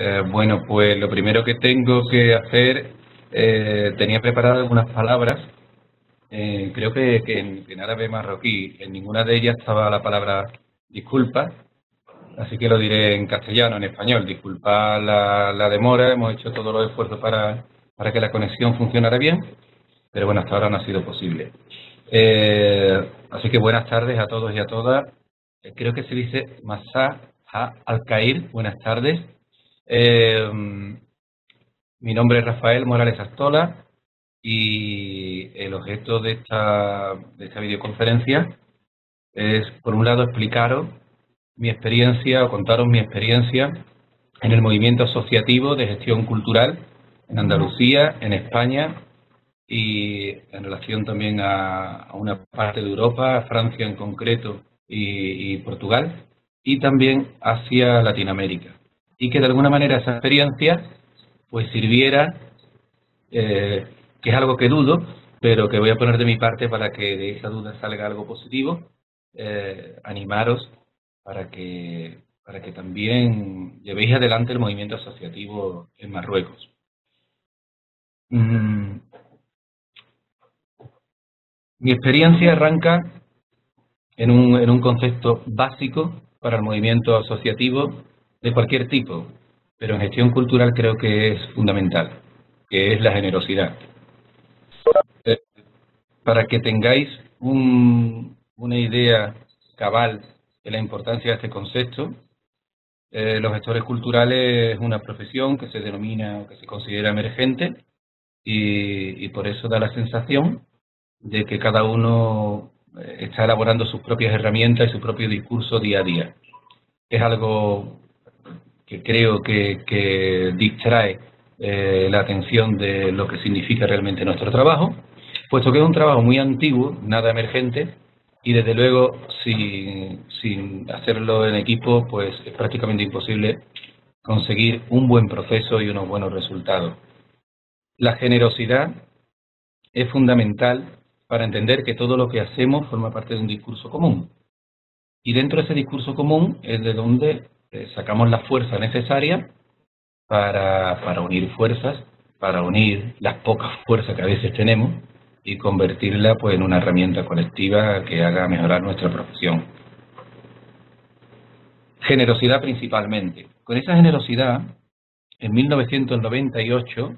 Eh, bueno, pues lo primero que tengo que hacer, eh, tenía preparadas algunas palabras, eh, creo que, en, árabe marroquí, en ninguna de ellas estaba la palabra disculpa, así que lo diré en castellano, en español, disculpa la, demora, hemos hecho todos los esfuerzos para, para que la conexión funcionara bien, pero bueno, hasta ahora no ha sido posible. así que buenas tardes a todos y a todas. creo que se dice Masá al-Cair, buenas tardes. Eh, mi nombre es Rafael Morales Astola y el objeto de esta, de esta videoconferencia es, por un lado, explicaros mi experiencia o contaros mi experiencia en el movimiento asociativo de gestión cultural en Andalucía, en España y en relación también a, una parte de Europa, Francia en concreto y Portugal, y también hacia Latinoamérica y que de alguna manera esa experiencia pues sirviera, eh, que es algo que dudo, pero que voy a poner de mi parte para que de esa duda salga algo positivo, eh, animaros para que, para que también llevéis adelante el movimiento asociativo en Marruecos. Mm. Mi experiencia arranca en un, en un concepto básico para el movimiento asociativo de cualquier tipo, pero en gestión cultural creo que es fundamental, que es la generosidad. Eh, para que tengáis una idea cabal de la importancia de este concepto, eh, los gestores culturales es una profesión que se denomina, que se considera emergente y, y por eso da la sensación de que cada uno eh, está elaborando sus propias herramientas y su propio discurso día a día. Es algo que creo que, distrae eh, la atención de lo que significa realmente nuestro trabajo, puesto que es un trabajo muy antiguo, nada emergente, y desde luego sin, sin hacerlo en equipo, pues es prácticamente imposible conseguir un buen proceso y unos buenos resultados. La generosidad es fundamental para entender que todo lo que hacemos forma parte de un discurso común. Y dentro de ese discurso común es de donde eh, sacamos la fuerza necesaria para, para unir fuerzas, para unir las pocas fuerzas que a veces tenemos y convertirla pues, en una herramienta colectiva que haga mejorar nuestra profesión. Generosidad principalmente. Con esa generosidad, en 1998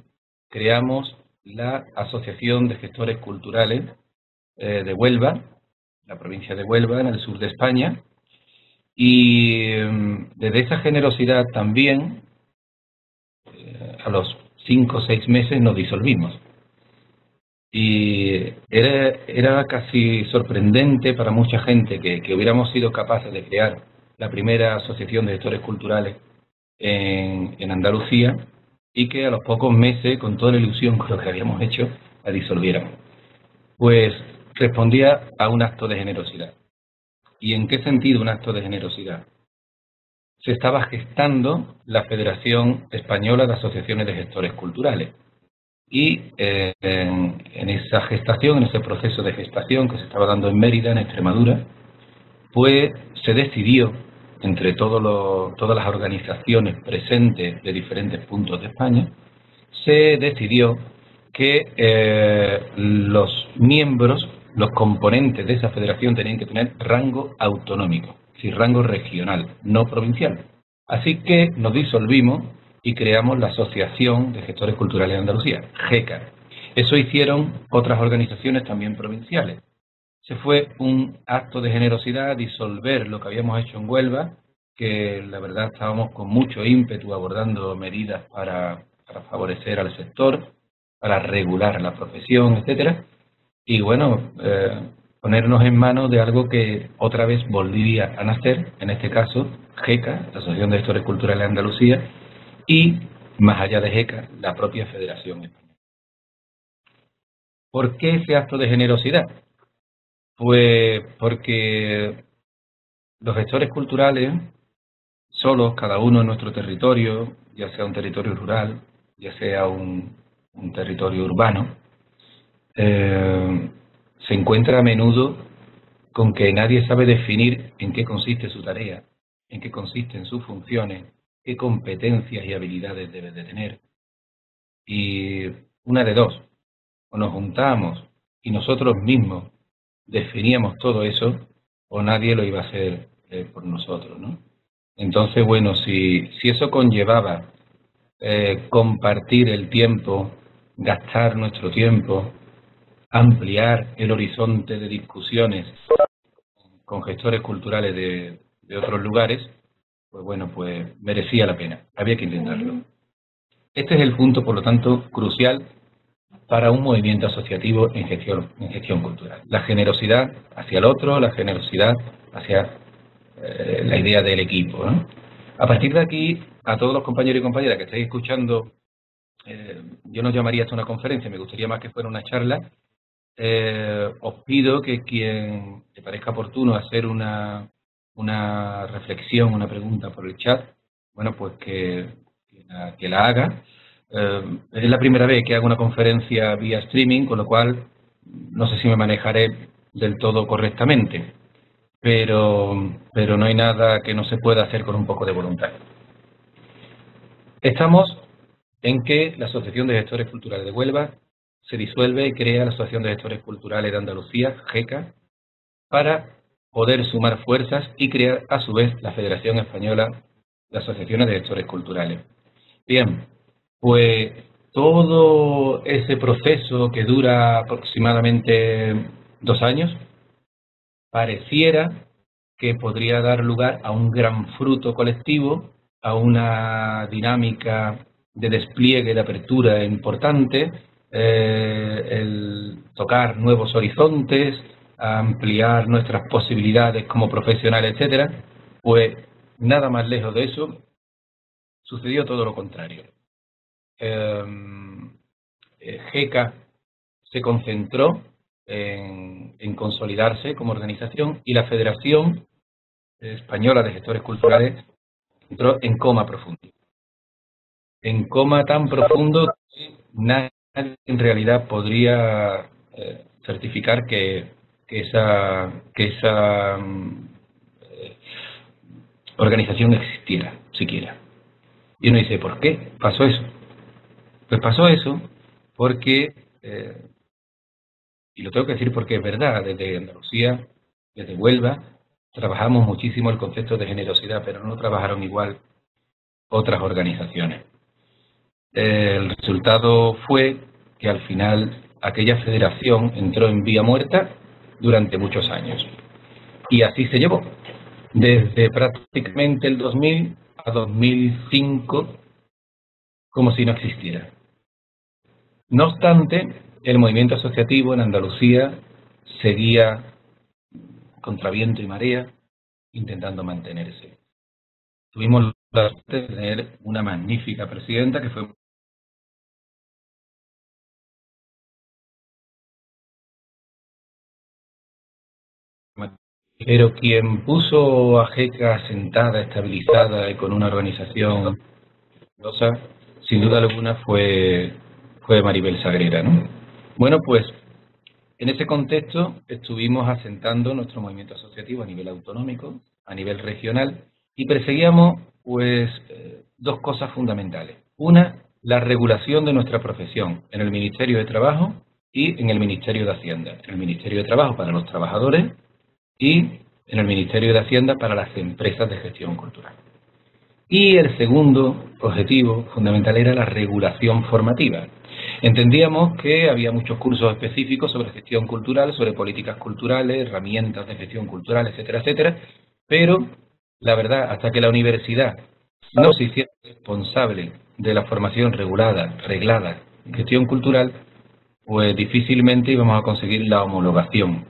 creamos la Asociación de Gestores Culturales eh, de Huelva, la provincia de Huelva, en el sur de España, y em, desde esa generosidad también, eh, a los cinco o seis meses nos disolvimos. Y era, casi sorprendente para mucha gente que, hubiéramos sido capaces de crear la primera asociación de gestores culturales en, en Andalucía y que a los pocos meses, con toda la ilusión con lo que habíamos hecho, la disolviéramos. Pues respondía a un acto de generosidad. ¿Y en qué sentido un acto de generosidad? Se estaba gestando la Federación Española de Asociaciones de Gestores Culturales. Y eh, en, esa gestación, en ese proceso de gestación que se estaba dando en Mérida, en Extremadura, pues se decidió entre todas las organizaciones presentes de diferentes puntos de España, se decidió que eh, los miembros los componentes de esa federación tenían que tener rango autonómico, es rango regional, no provincial. Así que nos disolvimos y creamos la Asociación de Gestores Culturales de Andalucía, GECA. Eso hicieron otras organizaciones también provinciales. Se fue un acto de generosidad disolver lo que habíamos hecho en Huelva, que la verdad estábamos con mucho ímpetu abordando medidas para, para favorecer al sector, para regular la profesión, etcétera, y bueno, eh, ponernos en manos de algo que otra vez volvería a nacer, en este caso GECA, la Asociación de Gestores Culturales de Andalucía, y más allá de GECA, la propia Federación Española. ¿Por qué ese acto de generosidad? Pues porque los gestores culturales, solos, cada uno en nuestro territorio, ya sea un territorio rural, ya sea un territorio urbano, eh, se encuentra a menudo con que nadie sabe definir en qué consiste su tarea, en qué consisten sus funciones, qué competencias y habilidades debes de tener. Y una de dos, o nos juntamos y nosotros mismos definíamos todo eso, o nadie lo iba a hacer eh, por nosotros, ¿no? Entonces, bueno, si, si eso conllevaba eh, compartir el tiempo, gastar nuestro tiempo, ampliar el horizonte de discusiones con gestores culturales de, otros lugares, pues bueno, pues merecía la pena, había que intentarlo. Este es el punto, por lo tanto, crucial para un movimiento asociativo en gestión, en gestión cultural. La generosidad hacia el otro, la generosidad hacia eh, la idea del equipo. A partir de aquí, a todos los compañeros y compañeras que estáis escuchando, eh, yo no llamaría esto una conferencia, me gustaría más que fuera una charla. Eh, os pido que quien te parezca oportuno hacer una, una reflexión, una pregunta por el chat, bueno, pues que, que la haga. Eh, es la primera vez que hago una conferencia vía streaming, con lo cual no sé si me manejaré del todo correctamente, pero, pero no hay nada que no se pueda hacer con un poco de voluntad. Estamos en que la Asociación de Gestores Culturales de Huelva se disuelve y crea la Asociación de Gestores Culturales de Andalucía, GECA, para poder sumar fuerzas y crear a su vez la Federación Española de Asociaciones de Gestores Culturales. Bien, pues todo ese proceso que dura aproximadamente dos años, pareciera que podría dar lugar a un gran fruto colectivo, a una dinámica de despliegue, de apertura importante, eh, el tocar nuevos horizontes, ampliar nuestras posibilidades como profesionales, etcétera, pues nada más lejos de eso, sucedió todo lo contrario. Eh, GECA se concentró en, consolidarse como organización y la Federación Española de Gestores Culturales entró en coma profundo. En coma tan profundo que nadie en realidad podría eh, certificar que, esa, que esa mm, eh, organización existiera, siquiera. Y uno dice, ¿por qué pasó eso? Pues pasó eso porque, eh, y lo tengo que decir porque es verdad, desde Andalucía, desde Huelva, trabajamos muchísimo el concepto de generosidad, pero no trabajaron igual otras organizaciones. El resultado fue que al final aquella federación entró en vía muerta durante muchos años. Y así se llevó. Desde prácticamente el 2000 a 2005, como si no existiera. No obstante, el movimiento asociativo en Andalucía seguía contra viento y marea intentando mantenerse. Tuvimos la suerte de tener una magnífica presidenta que fue pero quien puso a JECA sentada, estabilizada y con una organización sin duda alguna fue fue Maribel Sagrera, ¿no? Bueno, pues en ese contexto estuvimos asentando nuestro movimiento asociativo a nivel autonómico, a nivel regional, y perseguíamos pues eh, dos cosas fundamentales. Una, la regulación de nuestra profesión en el Ministerio de Trabajo y en el Ministerio de Hacienda. En el Ministerio de Trabajo para los trabajadores y en el Ministerio de Hacienda para las empresas de gestión cultural. Y el segundo objetivo fundamental era la regulación formativa, Entendíamos que había muchos cursos específicos sobre gestión cultural, sobre políticas culturales, herramientas de gestión cultural, etcétera, etcétera, pero la verdad, hasta que la universidad no se hiciera responsable de la formación regulada, reglada gestión cultural, pues difícilmente íbamos a conseguir la homologación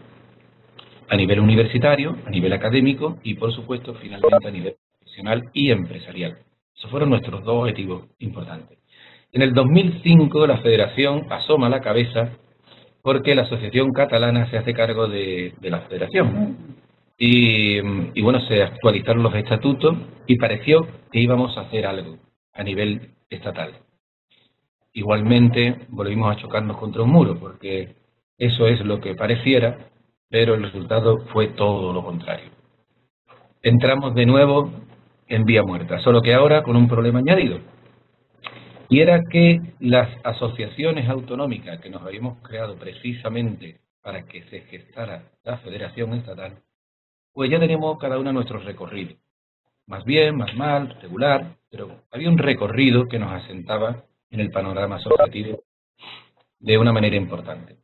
a nivel universitario, a nivel académico y, por supuesto, finalmente a nivel profesional y empresarial. Esos fueron nuestros dos objetivos importantes. En el 2005 la federación asoma la cabeza porque la asociación catalana se hace cargo de, la federación. Y, bueno, se actualizaron los estatutos y pareció que íbamos a hacer algo a nivel estatal. Igualmente volvimos a chocarnos contra un muro porque eso es lo que pareciera, pero el resultado fue todo lo contrario. Entramos de nuevo en vía muerta, solo que ahora con un problema añadido. Y era que las asociaciones autonómicas que nos habíamos creado precisamente para que se gestara la federación estatal, pues ya teníamos cada una nuestro recorrido. Más bien, más mal, regular, pero había un recorrido que nos asentaba en el panorama asociativo de una manera importante.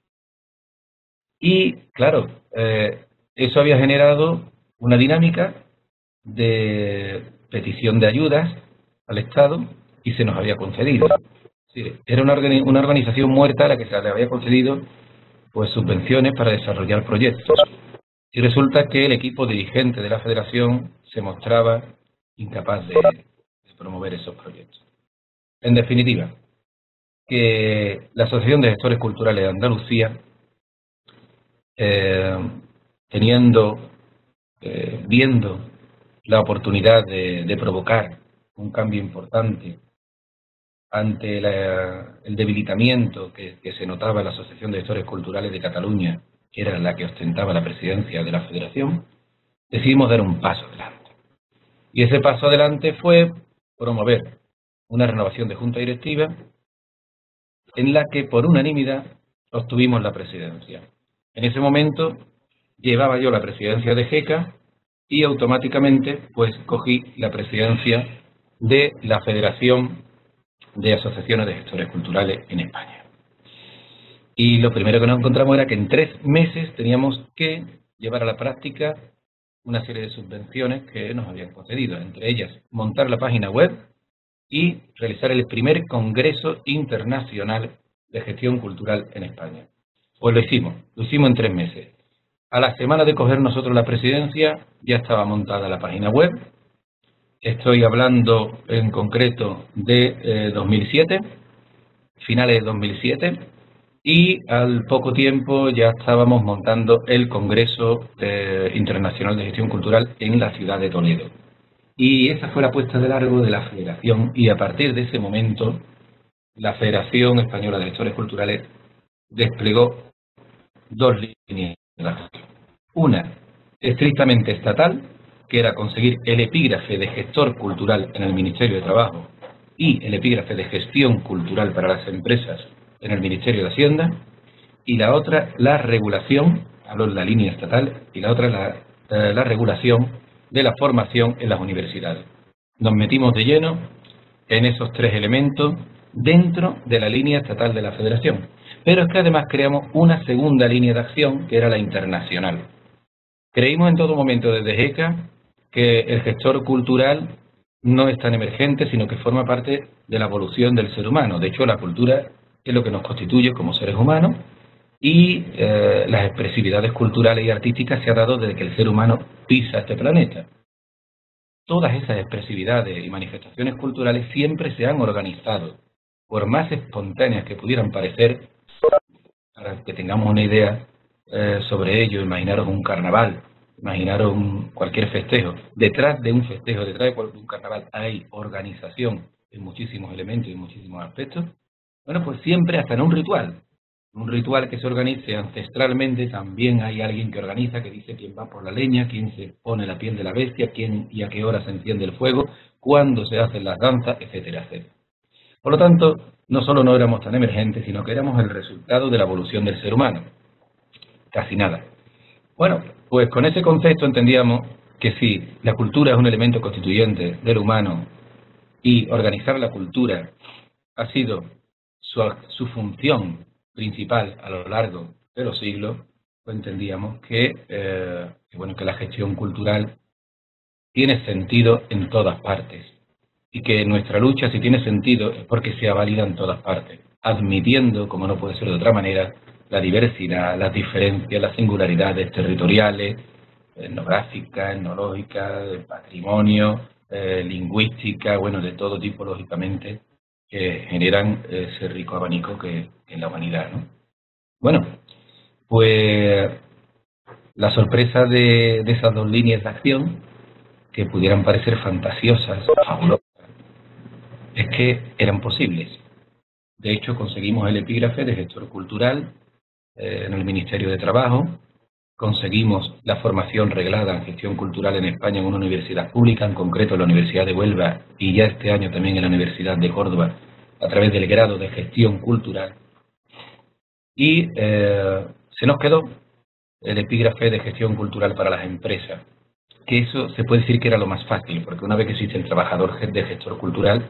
Y, claro, eh, eso había generado una dinámica de petición de ayudas al Estado y se nos había concedido. era una, una organización muerta a la que se le había concedido pues subvenciones para desarrollar proyectos. Y resulta que el equipo dirigente de la federación se mostraba incapaz de, promover esos proyectos. En definitiva, que la Asociación de Gestores Culturales de Andalucía, eh, teniendo, eh, viendo la oportunidad de, provocar un cambio importante ante el debilitamiento que, se notaba en la Asociación de Gestores Culturales de Cataluña, que era la que ostentaba la presidencia de la Federación, decidimos dar un paso adelante. Y ese paso adelante fue promover una renovación de junta directiva en la que por unanimidad obtuvimos la presidencia. En ese momento llevaba yo la presidencia de GECA y automáticamente pues cogí la presidencia de la Federación de Asociaciones de Gestores Culturales en España. Y lo primero que nos encontramos era que en tres meses teníamos que llevar a la práctica una serie de subvenciones que nos habían concedido, entre ellas montar la página web y realizar el primer Congreso Internacional de Gestión Cultural en España. Pues lo hicimos, lo hicimos en tres meses. A la semana de coger nosotros la presidencia ya estaba montada la página web. Estoy hablando en concreto de 2007, eh, finales de 2007, y al poco tiempo ya estábamos montando el Congreso eh, Internacional de Gestión Cultural en la ciudad de Toledo. Y esa fue la puesta de largo de la federación y a partir de ese momento la Federación Española de Gestores Culturales desplegó dos líneas una, estrictamente estatal, que era conseguir el epígrafe de gestor cultural en el Ministerio de Trabajo y el epígrafe de gestión cultural para las empresas en el Ministerio de Hacienda, y la otra, la regulación, hablo de la línea estatal, y la otra, la, eh, la regulación de la formación en las universidades. Nos metimos de lleno en esos tres elementos dentro de la línea estatal de la Federación. Pero es que además creamos una segunda línea de acción que era la internacional. Creímos en todo momento desde GECA que el gestor cultural no es tan emergente, sino que forma parte de la evolución del ser humano. De hecho, la cultura es lo que nos constituye como seres humanos y eh, las expresividades culturales y artísticas se ha dado desde que el ser humano pisa este planeta. Todas esas expresividades y manifestaciones culturales siempre se han organizado, por más espontáneas que pudieran parecer, que tengamos una idea eh, sobre ello, imaginaros un carnaval, imaginaros cualquier festejo. Detrás de un festejo, detrás de un carnaval hay organización en muchísimos elementos y muchísimos aspectos. Bueno, pues siempre hasta en un ritual. Un ritual que se organice ancestralmente, también hay alguien que organiza, que dice quién va por la leña, quién se pone la piel de la bestia, quién y a qué hora se enciende el fuego, cuándo se hacen las danzas, etcétera, etcétera. Por lo tanto, no solo no éramos tan emergentes, sino que éramos el resultado de la evolución del ser humano. Casi nada. Bueno, pues con ese concepto entendíamos que si la cultura es un elemento constituyente del humano y organizar la cultura ha sido su, función principal a lo largo de los siglos, pues entendíamos que, eh, bueno, que la gestión cultural tiene sentido en todas partes y que nuestra lucha, si tiene sentido, es porque sea válida en todas partes, admitiendo, como no puede ser de otra manera, la diversidad, las diferencias, las singularidades territoriales, etnográficas, etnológicas, de patrimonio, eh, lingüística, bueno, de todo tipo, lógicamente, que generan ese rico abanico que en la humanidad, ¿no? Bueno, pues la sorpresa de, de esas dos líneas de acción, que pudieran parecer fantasiosas, fabulosas, es que eran posibles. De hecho, conseguimos el epígrafe de gestor cultural eh, en el Ministerio de Trabajo conseguimos la formación reglada en gestión cultural en España en una universidad pública, en concreto en la Universidad de Huelva y ya este año también en la Universidad de Córdoba, a través del grado de gestión cultural. Y eh, se nos quedó el epígrafe de gestión cultural para las empresas, que eso se puede decir que era lo más fácil, porque una vez que existe el trabajador de gestor cultural,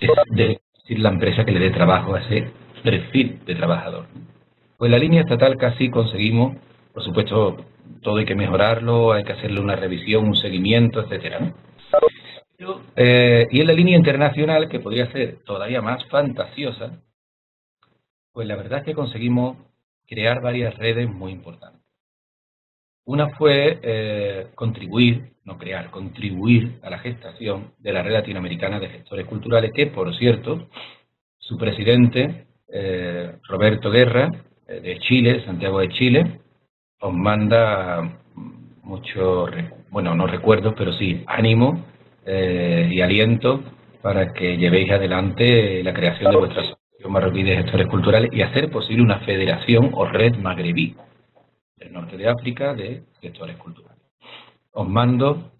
es decir la empresa que le dé trabajo a ese perfil de trabajador. Pues la línea estatal casi conseguimos por supuesto, todo hay que mejorarlo, hay que hacerle una revisión, un seguimiento, etcétera. Eh, y en la línea internacional, que podría ser todavía más fantasiosa, pues la verdad es que conseguimos crear varias redes muy importantes. Una fue eh, contribuir, no crear, contribuir a la gestación de la red latinoamericana de gestores culturales, que por cierto, su presidente, eh, Roberto Guerra, de Chile, Santiago de Chile, os manda mucho, bueno, no recuerdo, pero sí, ánimo eh, y aliento para que llevéis adelante la creación de vuestra asociación marroquí de gestores culturales y hacer posible una federación o red magrebí del norte de África de gestores culturales. Os mando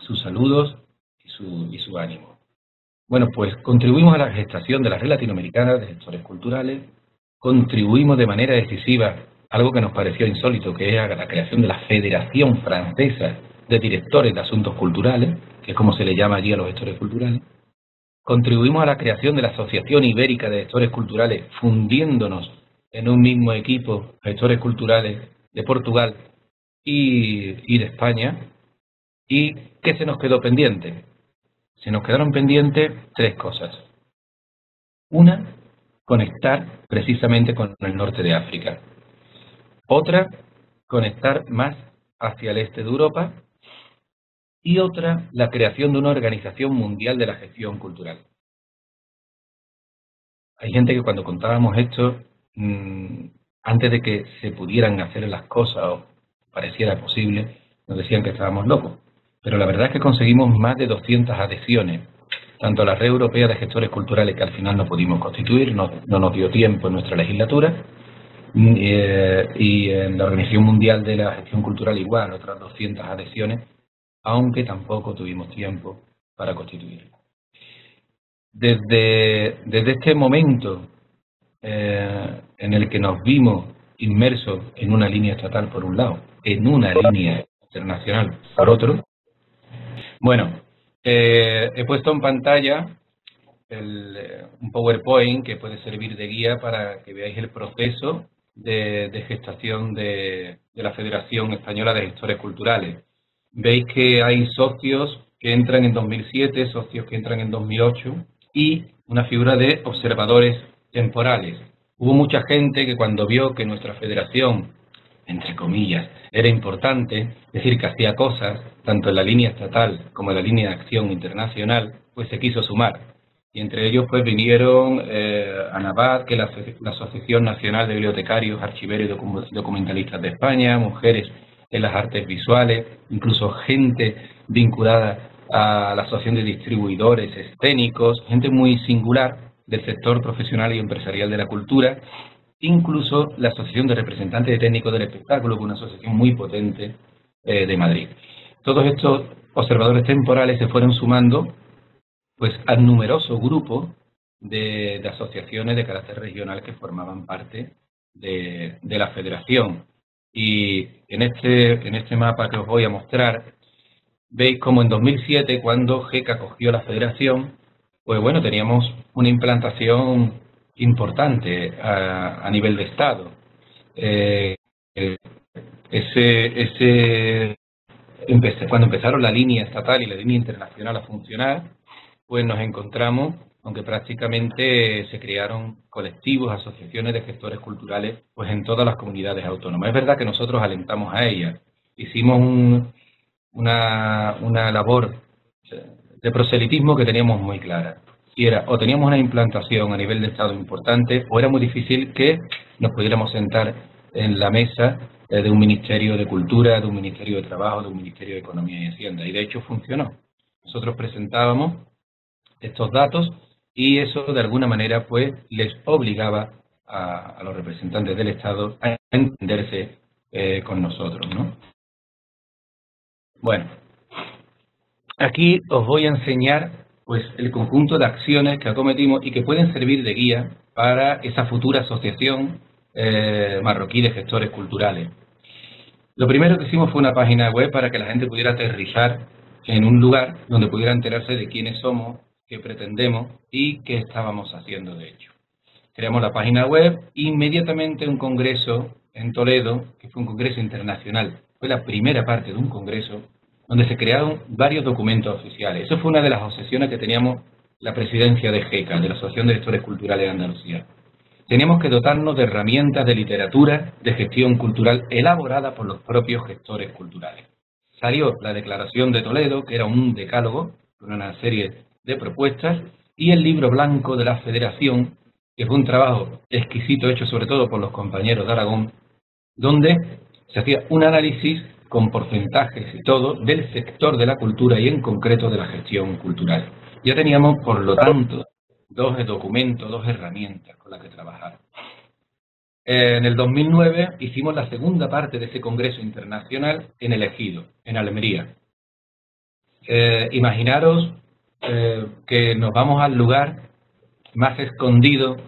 sus saludos y su, y ánimo. Bueno, pues contribuimos a la gestación de la red latinoamericana de gestores culturales, contribuimos de manera decisiva algo que nos pareció insólito, que era la creación de la Federación Francesa de Directores de Asuntos Culturales, que es como se le llama allí a los gestores culturales. Contribuimos a la creación de la Asociación Ibérica de Gestores Culturales, fundiéndonos en un mismo equipo gestores culturales de Portugal y, y de España. ¿Y qué se nos quedó pendiente? Se nos quedaron pendientes tres cosas. Una, conectar precisamente con el norte de África. Otra, conectar más hacia el este de Europa. Y otra, la creación de una organización mundial de la gestión cultural. Hay gente que cuando contábamos esto, mm, antes de que se pudieran hacer las cosas o pareciera posible, nos decían que estábamos locos. Pero la verdad es que conseguimos más de 200 adhesiones, tanto a la red europea de gestores culturales que al final no pudimos constituir, no nos dio tiempo en nuestra legislatura, eh, y en la Organización Mundial de la Gestión Cultural igual, otras 200 adhesiones, aunque tampoco tuvimos tiempo para constituirla. Desde, desde este momento eh, en el que nos vimos inmersos en una línea estatal por un lado, en una línea internacional por otro, bueno, eh, he puesto en pantalla un PowerPoint que puede servir de guía para que veáis el proceso de, gestación de, la Federación Española de Gestores Culturales. Veis que hay socios que entran en 2007, socios que entran en 2008 y una figura de observadores temporales. Hubo mucha gente que cuando vio que nuestra federación, entre comillas, era importante, es decir, que hacía cosas, tanto en la línea estatal como en la línea de acción internacional, pues se quiso sumar y entre ellos pues vinieron eh, que es la, Asociación Nacional de Bibliotecarios, Archiverios y Documentalistas de España, mujeres en las artes visuales, incluso gente vinculada a la Asociación de Distribuidores Escénicos, gente muy singular del sector profesional y empresarial de la cultura, incluso la Asociación de Representantes de Técnicos del Espectáculo, que es una asociación muy potente eh, de Madrid. Todos estos observadores temporales se fueron sumando pues al numeroso grupo de, asociaciones de carácter regional que formaban parte de, la federación. Y en este, en este mapa que os voy a mostrar, veis como en 2007, cuando GECA cogió la federación, pues bueno, teníamos una implantación importante a, nivel de Estado. Eh, ese, ese, cuando empezaron la línea estatal y la línea internacional a funcionar, pues nos encontramos, aunque prácticamente se crearon colectivos, asociaciones de gestores culturales, pues en todas las comunidades autónomas. Es verdad que nosotros alentamos a ellas, hicimos una, una labor de proselitismo que teníamos muy clara. Y era, o teníamos una implantación a nivel de Estado importante, o era muy difícil que nos pudiéramos sentar en la mesa eh, de un Ministerio de Cultura, de un Ministerio de Trabajo, de un Ministerio de Economía y Hacienda. Y de hecho funcionó. Nosotros presentábamos estos datos y eso de alguna manera pues les obligaba a, los representantes del Estado a entenderse eh, con nosotros. ¿no? Bueno, aquí os voy a enseñar pues, el conjunto de acciones que acometimos y que pueden servir de guía para esa futura asociación eh, marroquí de gestores culturales. Lo primero que hicimos fue una página web para que la gente pudiera aterrizar en un lugar donde pudiera enterarse de quiénes somos, qué pretendemos y qué estábamos haciendo de hecho. Creamos la página web e inmediatamente un congreso en Toledo, que fue un congreso internacional, fue la primera parte de un congreso donde se crearon varios documentos oficiales. Eso fue una de las obsesiones que teníamos la presidencia de GECA, de la Asociación de Gestores Culturales de Andalucía. Teníamos que dotarnos de herramientas de literatura de gestión cultural elaborada por los propios gestores culturales. Salió la Declaración de Toledo, que era un decálogo, una serie de propuestas, y el libro blanco de la Federación, que fue un trabajo exquisito hecho sobre todo por los compañeros de Aragón, donde se hacía un análisis con porcentajes y todo del sector de la cultura y en concreto de la gestión cultural. Ya teníamos, por lo tanto, dos documentos, dos herramientas con las que trabajar. En el 2009 hicimos la segunda parte de ese congreso internacional en el Ejido, en Almería. Eh, imaginaros eh, que nos vamos al lugar más escondido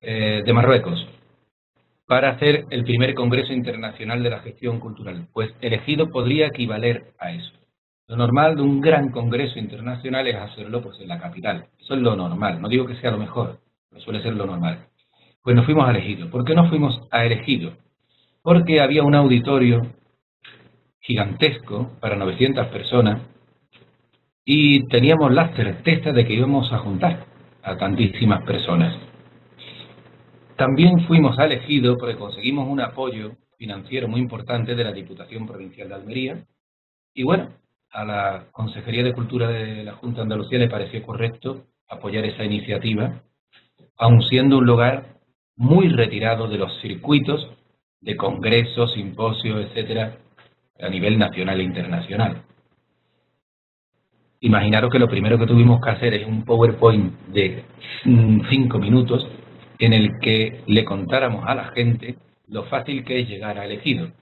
eh, de Marruecos para hacer el primer Congreso Internacional de la Gestión Cultural. Pues el Ejido podría equivaler a eso. Lo normal de un gran congreso internacional es hacerlo pues, en la capital. Eso es lo normal. No digo que sea lo mejor, pero suele ser lo normal. Pues nos fuimos a Elegido. ¿Por qué no fuimos a Elegido? Porque había un auditorio gigantesco para 900 personas y teníamos la certeza de que íbamos a juntar a tantísimas personas. También fuimos a Elegido porque conseguimos un apoyo financiero muy importante de la Diputación Provincial de Almería y bueno, a la Consejería de Cultura de la Junta de Andalucía le pareció correcto apoyar esa iniciativa, aun siendo un lugar muy retirado de los circuitos de congresos, simposios, etcétera, a nivel nacional e internacional. Imaginaros que lo primero que tuvimos que hacer es un PowerPoint de cinco minutos en el que le contáramos a la gente lo fácil que es llegar a elegido.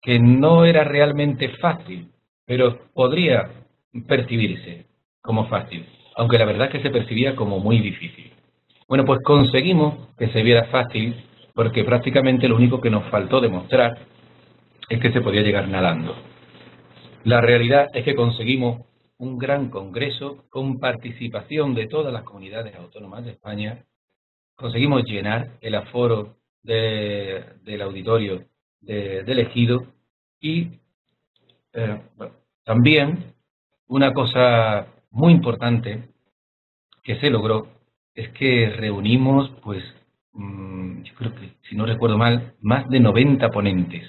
Que no era realmente fácil, pero podría percibirse como fácil, aunque la verdad es que se percibía como muy difícil. Bueno, pues conseguimos que se viera fácil porque prácticamente lo único que nos faltó demostrar es que se podía llegar nadando. La realidad es que conseguimos un gran congreso con participación de todas las comunidades autónomas de España. Conseguimos llenar el aforo del auditorio de, de elegido y eh, también una cosa muy importante que se logró es que reunimos, pues, mm, yo creo que, si no recuerdo mal, más de 90 ponentes,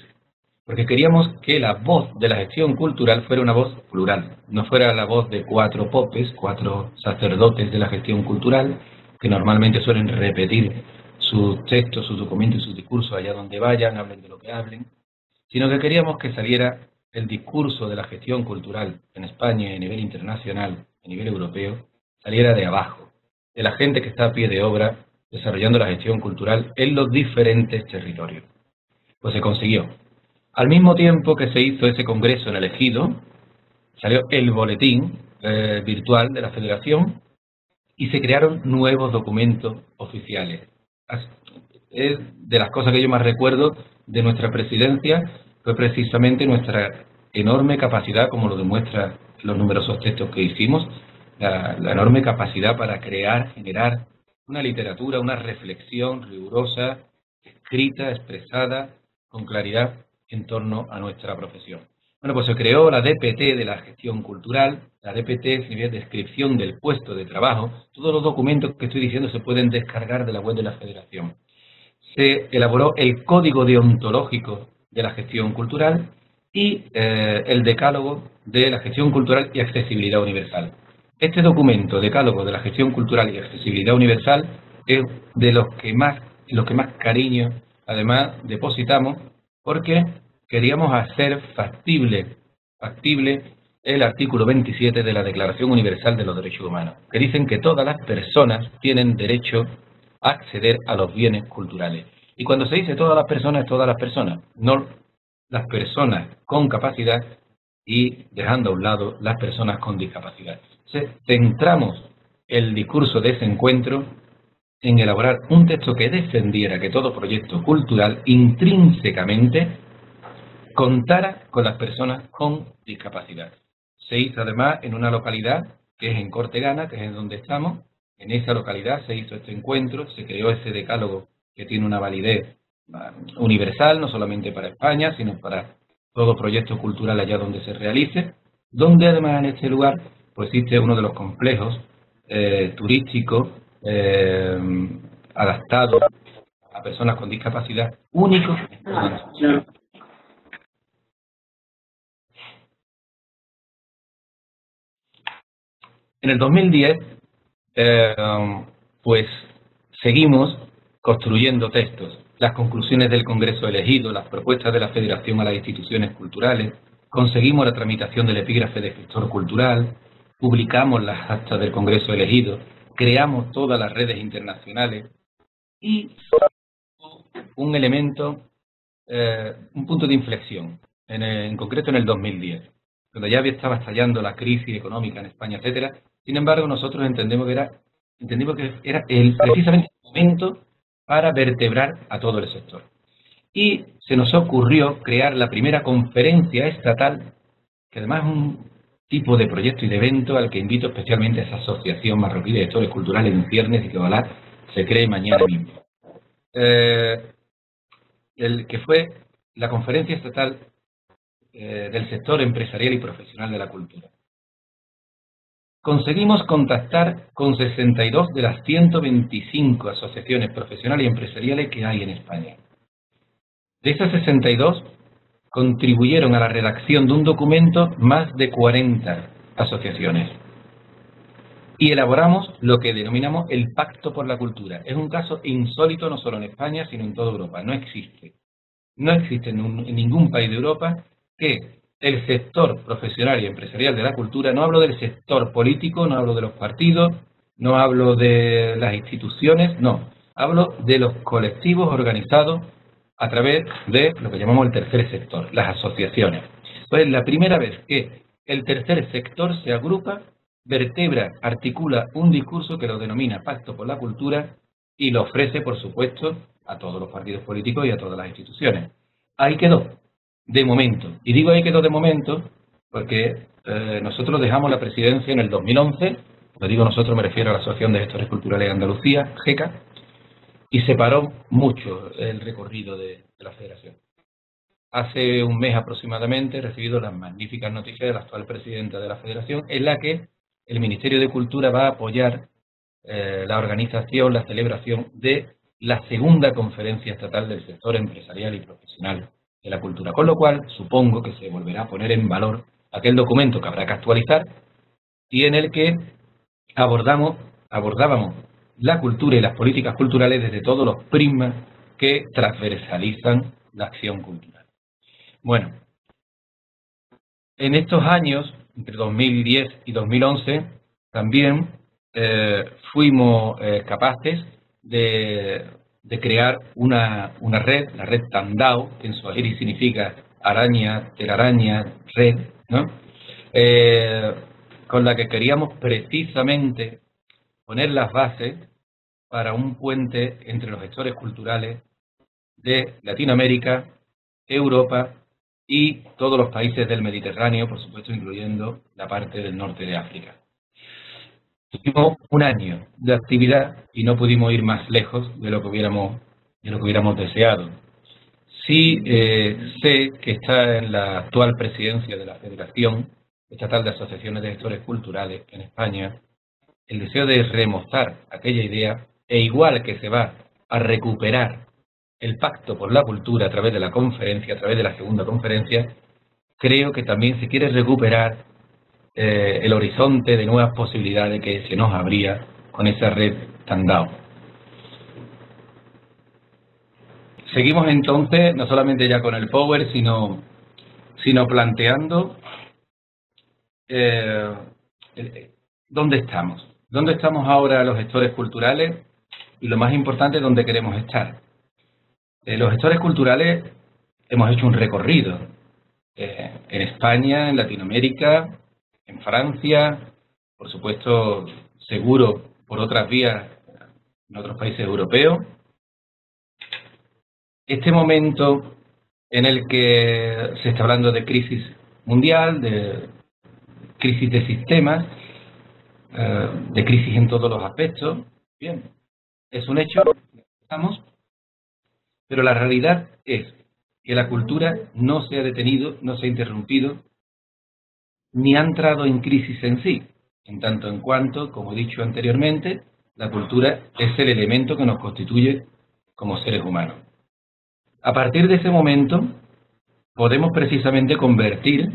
porque queríamos que la voz de la gestión cultural fuera una voz plural, no fuera la voz de cuatro popes, cuatro sacerdotes de la gestión cultural, que normalmente suelen repetir sus textos, sus documentos y sus discursos allá donde vayan, hablen de lo que hablen, sino que queríamos que saliera el discurso de la gestión cultural en España a nivel internacional, a nivel europeo, saliera de abajo, de la gente que está a pie de obra desarrollando la gestión cultural en los diferentes territorios. Pues se consiguió. Al mismo tiempo que se hizo ese congreso en el Ejido, salió el boletín eh, virtual de la Federación y se crearon nuevos documentos oficiales. Es de las cosas que yo más recuerdo de nuestra presidencia fue precisamente nuestra enorme capacidad, como lo demuestran los numerosos textos que hicimos, la, enorme capacidad para crear, generar una literatura, una reflexión rigurosa, escrita, expresada, con claridad en torno a nuestra profesión. Bueno, pues se creó la DPT de la gestión cultural, la DPT significa descripción del puesto de trabajo, todos los documentos que estoy diciendo se pueden descargar de la web de la Federación. Se elaboró el código deontológico de la gestión cultural y eh, el decálogo de la gestión cultural y accesibilidad universal. Este documento, decálogo de la gestión cultural y accesibilidad universal, es de los que más, los que más cariño, además, depositamos, porque queríamos hacer factible, factible el artículo 27 de la Declaración Universal de los Derechos Humanos, que dicen que todas las personas tienen derecho a acceder a los bienes culturales. Y cuando se dice todas las personas, todas las personas, no las personas con capacidad y dejando a un lado las personas con discapacidad. Centramos el discurso de ese encuentro en elaborar un texto que defendiera que todo proyecto cultural intrínsecamente contara con las personas con discapacidad. Se hizo además en una localidad que es en Cortegana, que es en donde estamos. En esa localidad se hizo este encuentro, se creó ese decálogo que tiene una validez universal, no solamente para España, sino para todo proyecto cultural allá donde se realice, donde además en este lugar pues existe uno de los complejos eh, turísticos eh, adaptados a personas con discapacidad únicos. En el 2010, eh, pues seguimos construyendo textos, las conclusiones del Congreso elegido, las propuestas de la Federación a las instituciones culturales, conseguimos la tramitación del epígrafe de gestor cultural, publicamos las actas del Congreso elegido, creamos todas las redes internacionales y un elemento, eh, un punto de inflexión, en, en concreto en el 2010, cuando ya estaba estallando la crisis económica en España, etcétera, sin embargo, nosotros entendemos que era, entendimos que era el, precisamente el momento para vertebrar a todo el sector. Y se nos ocurrió crear la primera conferencia estatal, que además es un tipo de proyecto y de evento al que invito especialmente a esa asociación marroquí de gestores culturales en ciernes y que ojalá se cree mañana mismo. Eh, el que fue la conferencia estatal eh, del sector empresarial y profesional de la cultura conseguimos contactar con 62 de las 125 asociaciones profesionales y empresariales que hay en España. De esas 62, contribuyeron a la redacción de un documento más de 40 asociaciones. Y elaboramos lo que denominamos el Pacto por la Cultura. Es un caso insólito no solo en España, sino en toda Europa. No existe. No existe en, ningún país de Europa que el sector profesional y empresarial de la cultura, no hablo del sector político, no hablo de los partidos, no hablo de las instituciones, no, hablo de los colectivos organizados a través de lo que llamamos el tercer sector, las asociaciones. Pues la primera vez que el tercer sector se agrupa, vertebra, articula un discurso que lo denomina Pacto por la Cultura y lo ofrece, por supuesto, a todos los partidos políticos y a todas las instituciones. Ahí quedó de momento. Y digo ahí quedó de momento porque eh, nosotros dejamos la presidencia en el 2011, lo digo nosotros me refiero a la Asociación de Gestores Culturales de Andalucía, GECA, y se paró mucho el recorrido de, la federación. Hace un mes aproximadamente he recibido las magníficas noticias de la actual presidenta de la federación, en la que el Ministerio de Cultura va a apoyar eh, la organización, la celebración de la segunda conferencia estatal del sector empresarial y profesional de la cultura. Con lo cual, supongo que se volverá a poner en valor aquel documento que habrá que actualizar y en el que abordamos, abordábamos la cultura y las políticas culturales desde todos los prismas que transversalizan la acción cultural. Bueno, en estos años, entre 2010 y 2011, también eh, fuimos eh, capaces de de crear una, una red, la red Tandao, que en Swahili significa araña, telaraña, red, ¿no? Eh, con la que queríamos precisamente poner las bases para un puente entre los gestores culturales de Latinoamérica, Europa y todos los países del Mediterráneo, por supuesto incluyendo la parte del norte de África. Tuvimos un año de actividad y no pudimos ir más lejos de lo que hubiéramos, de lo que hubiéramos deseado. Sí eh, sé que está en la actual presidencia de la Federación Estatal de Asociaciones de Gestores Culturales en España el deseo de remozar aquella idea e igual que se va a recuperar el pacto por la cultura a través de la conferencia, a través de la segunda conferencia, creo que también se quiere recuperar eh, el horizonte de nuevas posibilidades que se nos abría con esa red Tandao. Seguimos entonces, no solamente ya con el Power, sino, sino planteando eh, dónde estamos. ¿Dónde estamos ahora los gestores culturales? Y lo más importante, dónde queremos estar. Eh, los gestores culturales hemos hecho un recorrido en España, en Latinoamérica, en Francia, por supuesto, seguro por otras vías en otros países europeos. Este momento en el que se está hablando de crisis mundial, de crisis de sistemas, eh, de crisis en todos los aspectos, bien, es un hecho, estamos, pero la realidad es que la cultura no se ha detenido, no se ha interrumpido, ni ha entrado en crisis en sí, en tanto en cuanto, como he dicho anteriormente, la cultura es el elemento que nos constituye como seres humanos. A partir de ese momento, podemos precisamente convertir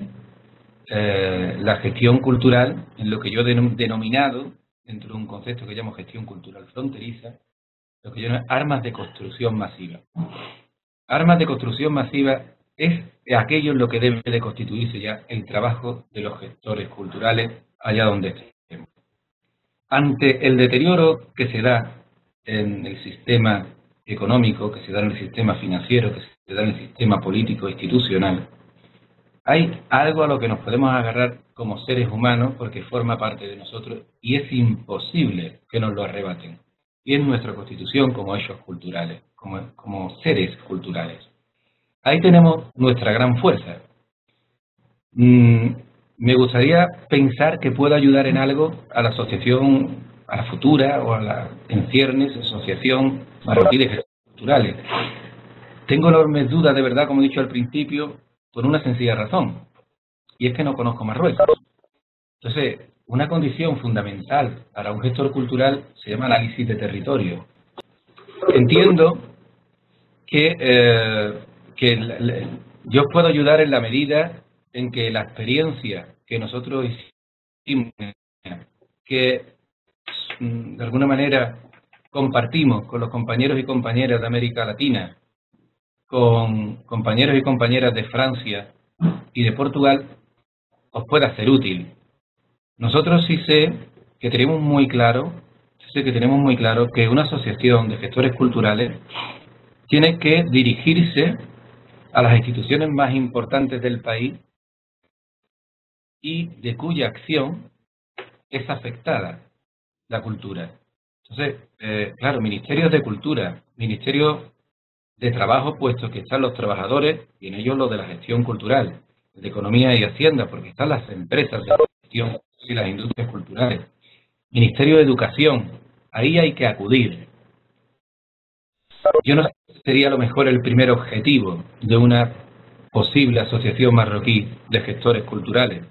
eh, la gestión cultural en lo que yo he denominado, dentro de un concepto que llamo gestión cultural fronteriza, lo que yo llamo armas de construcción masiva. Armas de construcción masiva es aquello en lo que debe de constituirse ya el trabajo de los gestores culturales allá donde estemos. Ante el deterioro que se da en el sistema económico, que se da en el sistema financiero, que se da en el sistema político institucional, hay algo a lo que nos podemos agarrar como seres humanos porque forma parte de nosotros y es imposible que nos lo arrebaten. Y es nuestra constitución como hechos culturales, como, como seres culturales. Ahí tenemos nuestra gran fuerza. Mm, me gustaría pensar que pueda ayudar en algo a la asociación, a la futura o a la en ciernes, asociación marroquí de gestores culturales. Tengo enormes dudas, de verdad, como he dicho al principio, por una sencilla razón, y es que no conozco Marruecos. Entonces, una condición fundamental para un gestor cultural se llama análisis de territorio. Entiendo que, eh, que yo puedo ayudar en la medida en que la experiencia que nosotros hicimos, que mm, de alguna manera compartimos con los compañeros y compañeras de América Latina, con compañeros y compañeras de Francia y de Portugal, os pueda ser útil. Nosotros sí sé que tenemos muy claro, sé que tenemos muy claro que una asociación de gestores culturales tiene que dirigirse a las instituciones más importantes del país y de cuya acción es afectada la cultura. Entonces, eh, claro, ministerios de cultura, ministerios de trabajo, puesto que están los trabajadores y en ellos los de la gestión cultural, de economía y hacienda, porque están las empresas de gestión y las industrias culturales. Ministerio de Educación, ahí hay que acudir. Yo no sé si sería lo mejor el primer objetivo de una posible asociación marroquí de gestores culturales.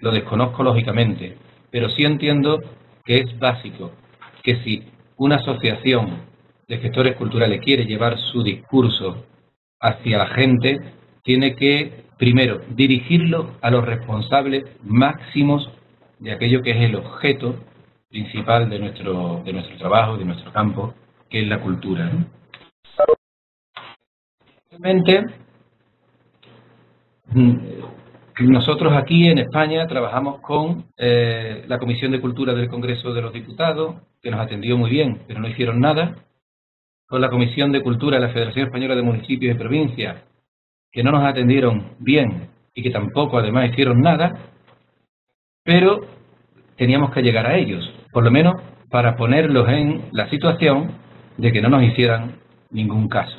Lo desconozco lógicamente, pero sí entiendo que es básico que si una asociación de gestores culturales quiere llevar su discurso hacia la gente, tiene que, primero, dirigirlo a los responsables máximos de aquello que es el objeto principal de nuestro, de nuestro trabajo, de nuestro campo, que es la cultura. Realmente, mm, nosotros aquí en España trabajamos con eh, la Comisión de Cultura del Congreso de los Diputados, que nos atendió muy bien, pero no hicieron nada. Con la Comisión de Cultura de la Federación Española de Municipios y Provincias, que no nos atendieron bien y que tampoco además hicieron nada, pero teníamos que llegar a ellos, por lo menos para ponerlos en la situación de que no nos hicieran ningún caso.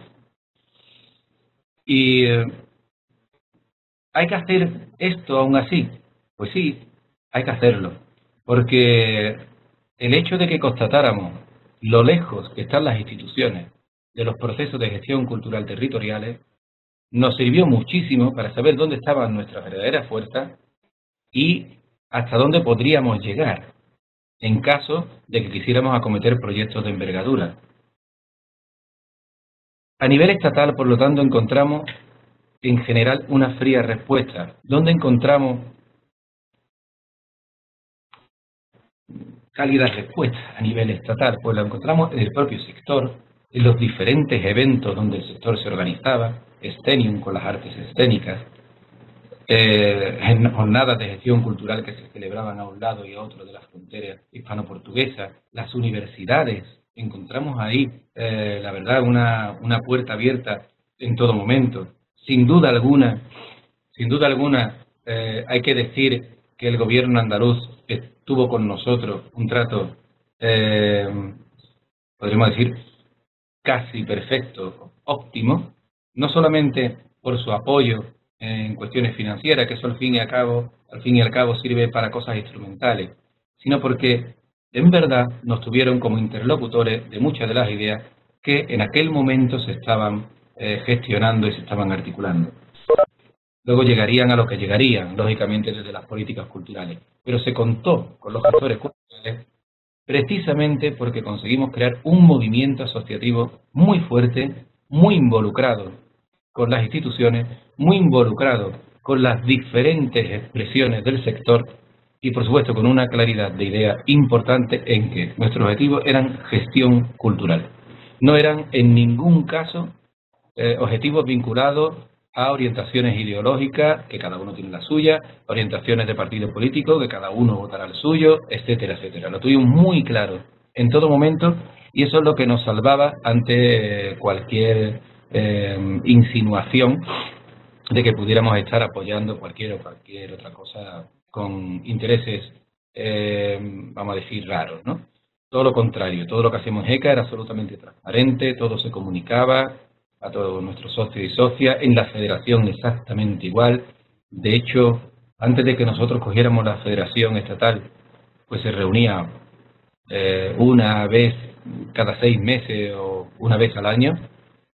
Y eh, hay que hacer esto aún así. Pues sí, hay que hacerlo, porque el hecho de que constatáramos lo lejos que están las instituciones de los procesos de gestión cultural territoriales, nos sirvió muchísimo para saber dónde estaban nuestras verdaderas fuerzas y hasta dónde podríamos llegar en caso de que quisiéramos acometer proyectos de envergadura. A nivel estatal, por lo tanto, encontramos en general una fría respuesta. ¿Dónde encontramos cálida respuesta a nivel estatal, pues la encontramos en el propio sector, en los diferentes eventos donde el sector se organizaba, Stenium con las artes escénicas, eh, jornadas de gestión cultural que se celebraban a un lado y a otro de las fronteras hispano-portuguesas, las universidades encontramos ahí, eh, la verdad, una, una puerta abierta en todo momento. Sin duda alguna, sin duda alguna, eh, hay que decir que el gobierno andaluz tuvo con nosotros un trato, eh, podríamos decir, casi perfecto, óptimo, no solamente por su apoyo en cuestiones financieras, que eso al fin y al cabo, al fin y al cabo sirve para cosas instrumentales, sino porque en verdad nos tuvieron como interlocutores de muchas de las ideas que en aquel momento se estaban eh, gestionando y se estaban articulando. Luego llegarían a lo que llegarían, lógicamente desde las políticas culturales. Pero se contó con los gestores culturales precisamente porque conseguimos crear un movimiento asociativo muy fuerte, muy involucrado con las instituciones, muy involucrado con las diferentes expresiones del sector y por supuesto con una claridad de idea importante en que nuestros objetivos eran gestión cultural. No eran en ningún caso eh, objetivos vinculados a orientaciones ideológicas, que cada uno tiene la suya, orientaciones de partido político, que cada uno votará el suyo, etcétera, etcétera. Lo tuvimos muy claro en todo momento y eso es lo que nos salvaba ante cualquier eh, insinuación de que pudiéramos estar apoyando cualquier o cualquier otra cosa con intereses, eh, vamos a decir, raros, ¿no? Todo lo contrario, todo lo que hacíamos en ECA era absolutamente transparente, todo se comunicaba, a todos nuestros socios y socias, en la federación exactamente igual. De hecho, antes de que nosotros cogiéramos la federación estatal, pues se reunía eh, una vez cada seis meses o una vez al año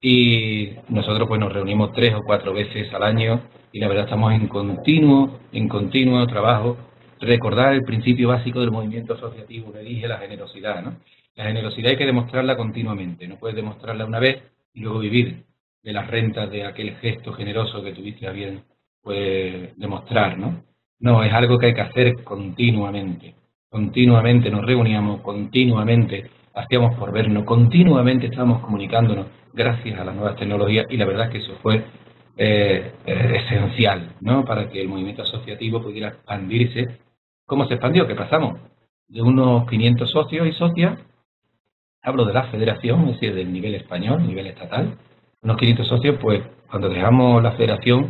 y nosotros pues nos reunimos tres o cuatro veces al año y la verdad estamos en continuo, en continuo trabajo. Recordar el principio básico del movimiento asociativo que dije, la generosidad, ¿no? La generosidad hay que demostrarla continuamente, no puedes demostrarla una vez y luego vivir de las rentas de aquel gesto generoso que tuviste a bien pues, demostrar, ¿no? No, es algo que hay que hacer continuamente. Continuamente nos reuníamos, continuamente hacíamos por vernos, continuamente estábamos comunicándonos gracias a las nuevas tecnologías y la verdad es que eso fue eh, eh, esencial, ¿no? Para que el movimiento asociativo pudiera expandirse. ¿Cómo se expandió? Que pasamos de unos 500 socios y socias hablo de la federación, es decir, del nivel español, nivel estatal, unos 500 socios, pues cuando dejamos la federación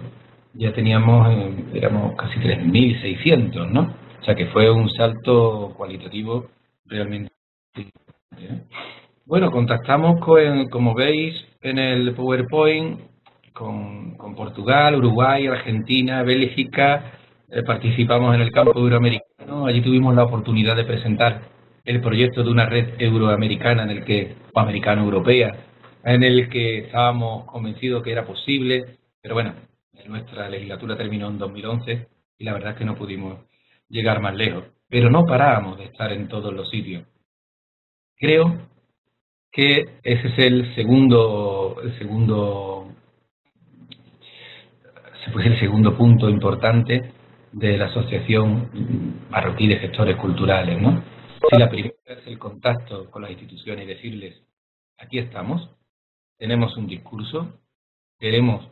ya teníamos, eh, éramos casi 3.600, ¿no? O sea que fue un salto cualitativo realmente. Bueno, contactamos con, como veis en el PowerPoint, con, Portugal, Uruguay, Argentina, Bélgica, eh, participamos en el campo euroamericano, allí tuvimos la oportunidad de presentar el proyecto de una red euroamericana en el que, o americano-europea, en el que estábamos convencidos que era posible, pero bueno, nuestra legislatura terminó en 2011 y la verdad es que no pudimos llegar más lejos. Pero no parábamos de estar en todos los sitios. Creo que ese es el segundo, el segundo, puede el segundo punto importante de la Asociación Marroquí de Gestores Culturales, ¿no? Si la primera es el contacto con las instituciones y decirles, aquí estamos, tenemos un discurso, queremos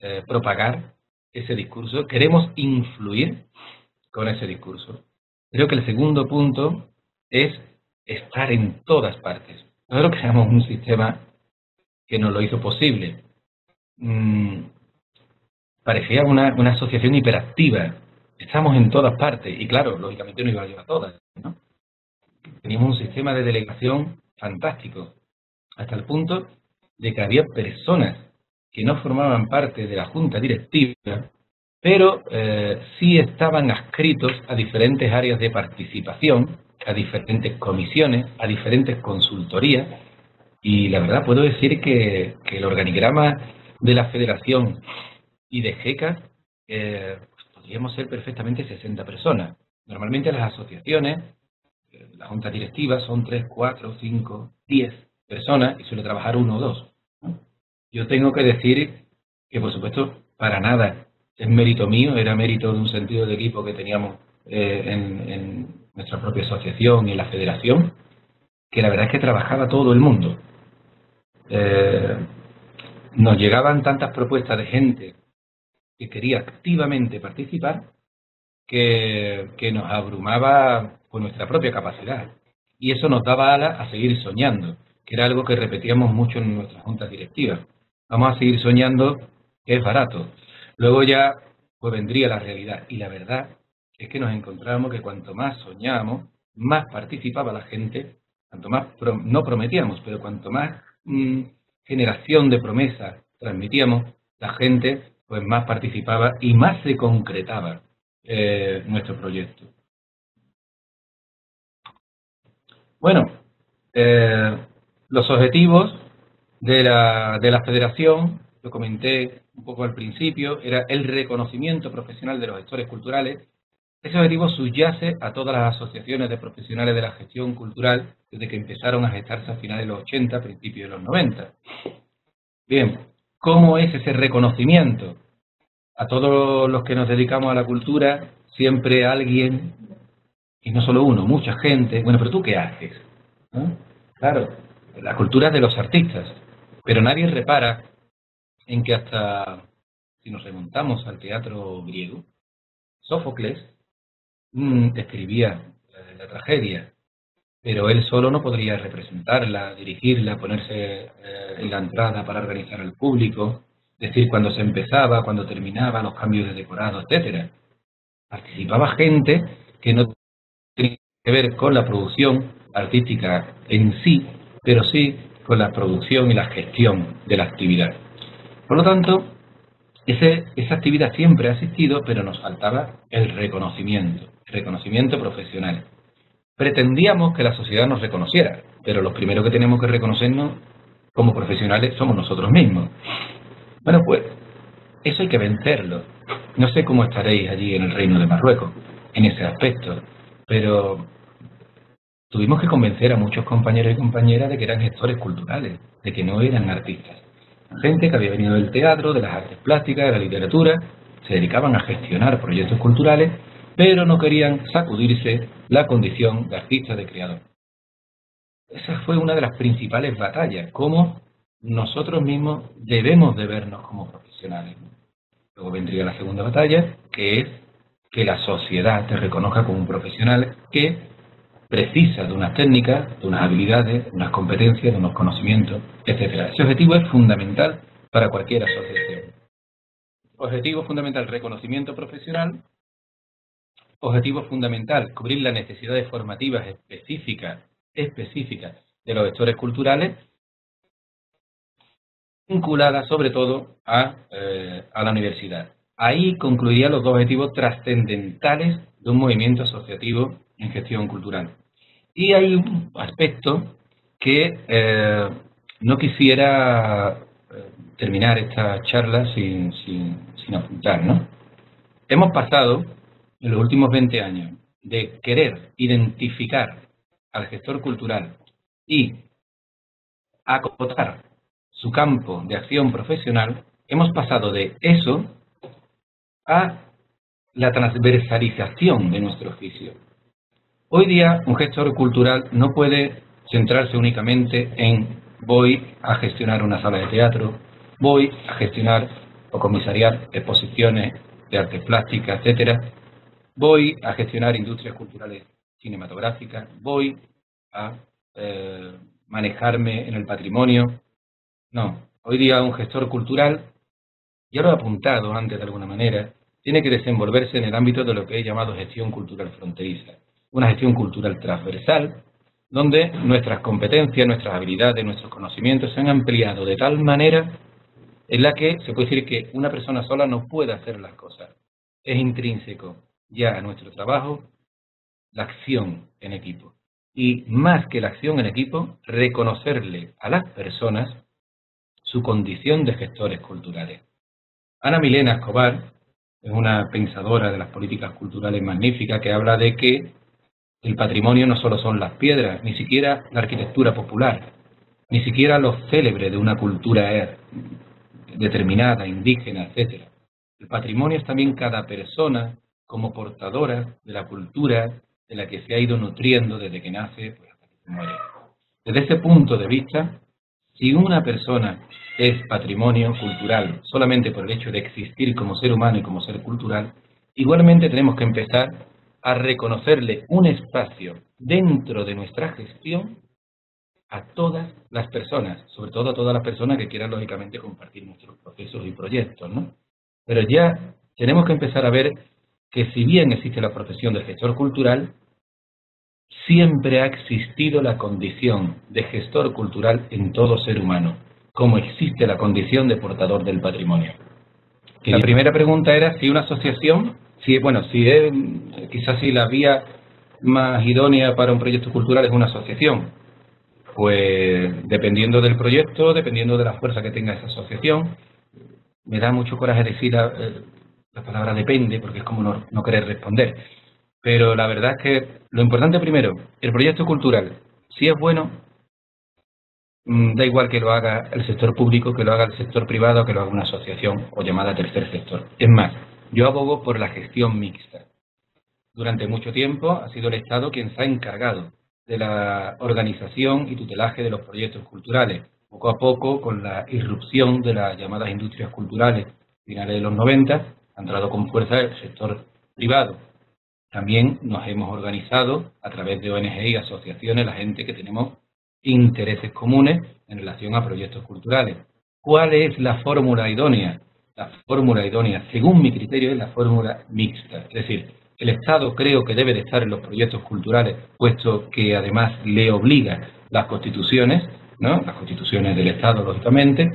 eh, propagar ese discurso, queremos influir con ese discurso. Creo que el segundo punto es estar en todas partes. Nosotros creamos un sistema que nos lo hizo posible. Mm, parecía una, una asociación hiperactiva. Estamos en todas partes. Y claro, lógicamente no iba a llevar a todas. ¿no? teníamos un sistema de delegación fantástico, hasta el punto de que había personas que no formaban parte de la junta directiva, pero eh, sí estaban adscritos a diferentes áreas de participación, a diferentes comisiones, a diferentes consultorías, y la verdad puedo decir que, el organigrama de la federación y de GECA eh, pues podríamos ser perfectamente 60 personas. Normalmente las asociaciones la junta directiva son tres, cuatro, cinco, diez personas y suele trabajar uno o dos. Yo tengo que decir que, por supuesto, para nada es mérito mío, era mérito de un sentido de equipo que teníamos eh, en, nuestra propia asociación y en la federación, que la verdad es que trabajaba todo el mundo. Eh, nos llegaban tantas propuestas de gente que quería activamente participar que, que nos abrumaba nuestra propia capacidad. Y eso nos daba alas a seguir soñando, que era algo que repetíamos mucho en nuestras juntas directivas. Vamos a seguir soñando es barato. Luego ya pues vendría la realidad. Y la verdad es que nos encontramos que cuanto más soñábamos, más participaba la gente, cuanto más no prometíamos, pero cuanto más mm, generación de promesas transmitíamos, la gente pues más participaba y más se concretaba eh, nuestro proyecto. Bueno, eh, los objetivos de la, de la federación, lo comenté un poco al principio, era el reconocimiento profesional de los gestores culturales. Ese objetivo subyace a todas las asociaciones de profesionales de la gestión cultural desde que empezaron a gestarse a finales de los 80, principios de los 90. Bien, ¿cómo es ese reconocimiento? A todos los que nos dedicamos a la cultura, siempre alguien, y no solo uno, mucha gente, bueno, pero tú qué haces? Claro, la cultura es de los artistas, pero nadie repara en que hasta, si nos remontamos al teatro griego, Sófocles mm, escribía la, tragedia, pero él solo no podría representarla, dirigirla, ponerse eh, en la entrada para organizar al público, decir cuándo se empezaba, cuándo terminaba, los cambios de decorado, etcétera. Participaba gente que no tenía que ver con la producción artística en sí, pero sí con la producción y la gestión de la actividad. Por lo tanto, esa actividad siempre ha existido, pero nos faltaba el reconocimiento, el reconocimiento profesional. Pretendíamos que la sociedad nos reconociera, pero los primeros que tenemos que reconocernos como profesionales somos nosotros mismos. Bueno, pues eso hay que vencerlo. No sé cómo estaréis allí en el Reino de Marruecos en ese aspecto, pero tuvimos que convencer a muchos compañeros y compañeras de que eran gestores culturales, de que no eran artistas gente que había venido del teatro, de las artes plásticas, de la literatura, se dedicaban a gestionar proyectos culturales, pero no querían sacudirse la condición de artista, de creador. Esa fue una de las principales batallas, cómo nosotros mismos debemos de vernos como profesionales. Luego vendría la segunda batalla, que es que la sociedad te reconozca como un profesional que precisa de unas técnicas, de unas habilidades, de unas competencias, de unos conocimientos, etc. Ese objetivo es fundamental para cualquier asociación. Objetivo fundamental, reconocimiento profesional. Objetivo fundamental, cubrir las necesidades formativas específicas, específicas de los gestores culturales, vinculadas sobre todo a, eh, a la universidad. Ahí concluiría los dos objetivos trascendentales de un movimiento asociativo en gestión cultural. Y hay un aspecto que eh, no quisiera eh, terminar esta charla sin, sin, apuntar. ¿no? Hemos pasado en los últimos 20 años de querer identificar al gestor cultural y acotar su campo de acción profesional, hemos pasado de eso a la transversalización de nuestro oficio. Hoy día un gestor cultural no puede centrarse únicamente en voy a gestionar una sala de teatro, voy a gestionar o comisariar exposiciones de arte plástica, etcétera, voy a gestionar industrias culturales cinematográficas, voy a eh, manejarme en el patrimonio. No, hoy día un gestor cultural, ya lo he apuntado antes de alguna manera, tiene que desenvolverse en el ámbito de lo que he llamado gestión cultural fronteriza una gestión cultural transversal, donde nuestras competencias, nuestras habilidades, nuestros conocimientos se han ampliado de tal manera en la que se puede decir que una persona sola no puede hacer las cosas. Es intrínseco ya a nuestro trabajo la acción en equipo. Y más que la acción en equipo, reconocerle a las personas su condición de gestores culturales. Ana Milena Escobar es una pensadora de las políticas culturales magnífica que habla de que el patrimonio no solo son las piedras, ni siquiera la arquitectura popular, ni siquiera lo célebre de una cultura er, determinada, indígena, etc. El patrimonio es también cada persona como portadora de la cultura de la que se ha ido nutriendo desde que nace hasta que se muere. Desde ese punto de vista, si una persona es patrimonio cultural solamente por el hecho de existir como ser humano y como ser cultural, igualmente tenemos que empezar a reconocerle un espacio dentro de nuestra gestión a todas las personas, sobre todo a todas las personas que quieran lógicamente compartir nuestros procesos y proyectos, ¿no? Pero ya tenemos que empezar a ver que si bien existe la profesión del gestor cultural, siempre ha existido la condición de gestor cultural en todo ser humano, como existe la condición de portador del patrimonio. la primera pregunta era si una asociación, si bueno, si es, quizás si la vía más idónea para un proyecto cultural es una asociación. Pues dependiendo del proyecto, dependiendo de la fuerza que tenga esa asociación, me da mucho coraje decir la, palabra depende, porque es como no, no querer responder. Pero la verdad es que lo importante primero, el proyecto cultural, si es bueno, mm, da igual que lo haga el sector público, que lo haga el sector privado, que lo haga una asociación o llamada tercer sector. Es más, yo abogo por la gestión mixta. Durante mucho tiempo ha sido el Estado quien se ha encargado de la organización y tutelaje de los proyectos culturales. Poco a poco, con la irrupción de las llamadas industrias culturales finales de los 90, ha entrado con fuerza el sector privado. También nos hemos organizado a través de ONG y asociaciones, la gente que tenemos intereses comunes en relación a proyectos culturales. ¿Cuál es la fórmula idónea? La fórmula idónea, según mi criterio, es la fórmula mixta. Es decir, el Estado creo que debe de estar en los proyectos culturales, puesto que además le obliga las constituciones, ¿no? las constituciones del Estado, lógicamente.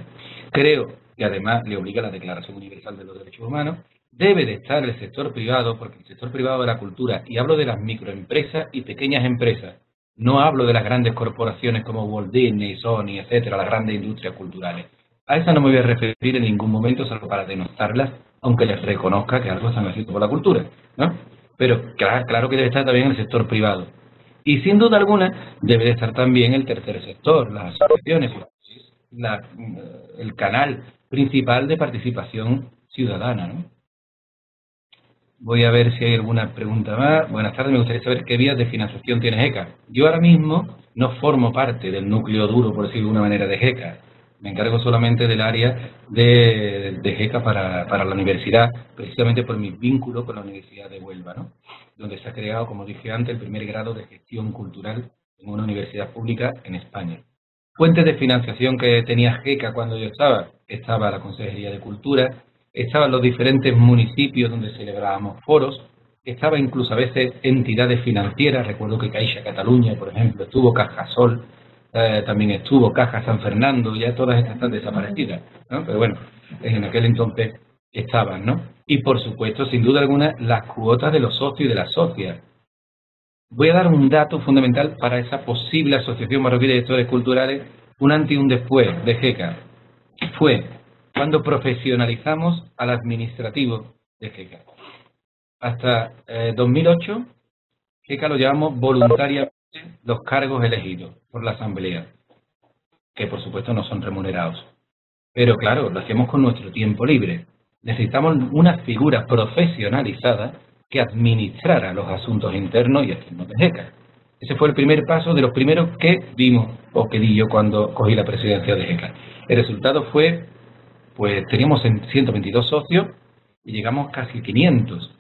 Creo que además le obliga la Declaración Universal de los Derechos Humanos. Debe de estar el sector privado, porque el sector privado de la cultura, y hablo de las microempresas y pequeñas empresas, no hablo de las grandes corporaciones como Walt Disney, Sony, etcétera, las grandes industrias culturales. A esa no me voy a referir en ningún momento, salvo para denostarlas, aunque les reconozca que algo están haciendo por la cultura. ¿no? pero claro, que debe estar también el sector privado. Y sin duda alguna debe de estar también el tercer sector, las asociaciones, el canal principal de participación ciudadana. ¿no? Voy a ver si hay alguna pregunta más. Buenas tardes, me gustaría saber qué vías de financiación tiene GECA. Yo ahora mismo no formo parte del núcleo duro, por decirlo de una manera, de GECA. Me encargo solamente del área de, de GECA para, para, la universidad, precisamente por mi vínculo con la Universidad de Huelva, ¿no? donde se ha creado, como dije antes, el primer grado de gestión cultural en una universidad pública en España. Fuentes de financiación que tenía GECA cuando yo estaba, estaba la Consejería de Cultura, estaban los diferentes municipios donde celebrábamos foros, estaba incluso a veces entidades financieras, recuerdo que Caixa Cataluña, por ejemplo, estuvo Cajasol, eh, también estuvo Caja San Fernando, ya todas estas están desaparecidas, ¿no? Pero bueno, en aquel entonces estaban, ¿no? Y por supuesto, sin duda alguna, las cuotas de los socios y de las socias. Voy a dar un dato fundamental para esa posible Asociación Marroquí de Gestores Culturales, un antes y un después de GECA. Fue cuando profesionalizamos al administrativo de GECA. Hasta 2008, eh, GECA lo llamamos voluntariamente los cargos elegidos por la Asamblea, que por supuesto no son remunerados. Pero claro, lo hacemos con nuestro tiempo libre. Necesitamos una figura profesionalizada que administrara los asuntos internos y externos de GECA. Ese fue el primer paso de los primeros que vimos o que di yo cuando cogí la presidencia de GECA. El resultado fue, pues teníamos 122 socios y llegamos casi 500.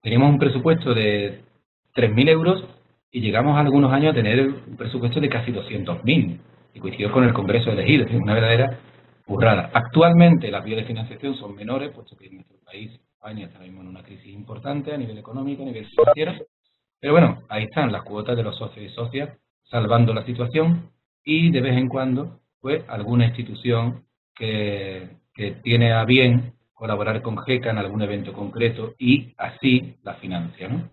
Teníamos un presupuesto de 3.000 euros y llegamos algunos años a tener un presupuesto de casi 200.000 y coincidió con el Congreso elegido, es una verdadera burrada. Actualmente las vías de financiación son menores, puesto que en nuestro país, España, está en una crisis importante a nivel económico, a nivel financiero, pero bueno, ahí están las cuotas de los socios y socias salvando la situación y de vez en cuando, pues, alguna institución que, que tiene a bien colaborar con GECA en algún evento concreto y así la financia, ¿no?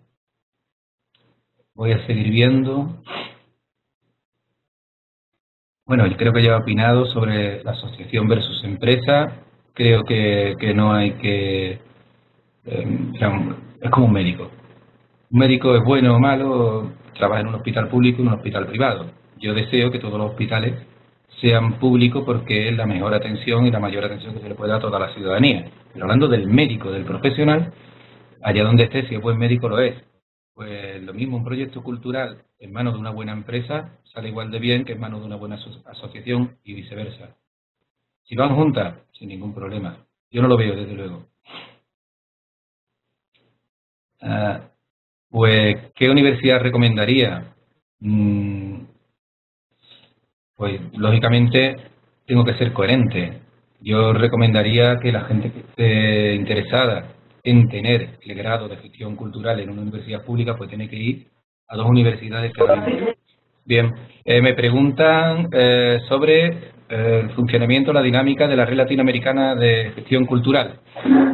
Voy a seguir viendo. Bueno, creo que ya he opinado sobre la asociación versus empresa. Creo que, no hay que... Em, es como un médico. Un médico es bueno o malo, trabaja en un hospital público y en un hospital privado. Yo deseo que todos los hospitales sean públicos porque es la mejor atención y la mayor atención que se le puede dar a toda la ciudadanía. Pero hablando del médico, del profesional, allá donde esté, si es buen médico lo es. Pues lo mismo, un proyecto cultural en manos de una buena empresa sale igual de bien que en manos de una buena asociación y viceversa. Si van juntas, sin ningún problema. Yo no lo veo, desde luego. Ah, Pues, ¿qué universidad recomendaría? Mm, pues, lógicamente, tengo que ser coherente. Yo recomendaría que la gente que esté interesada en tener el grado de gestión cultural en una universidad pública, pues tiene que ir a dos universidades cada. Bien, eh, me preguntan eh, sobre eh, el funcionamiento, la dinámica de la red latinoamericana de gestión cultural.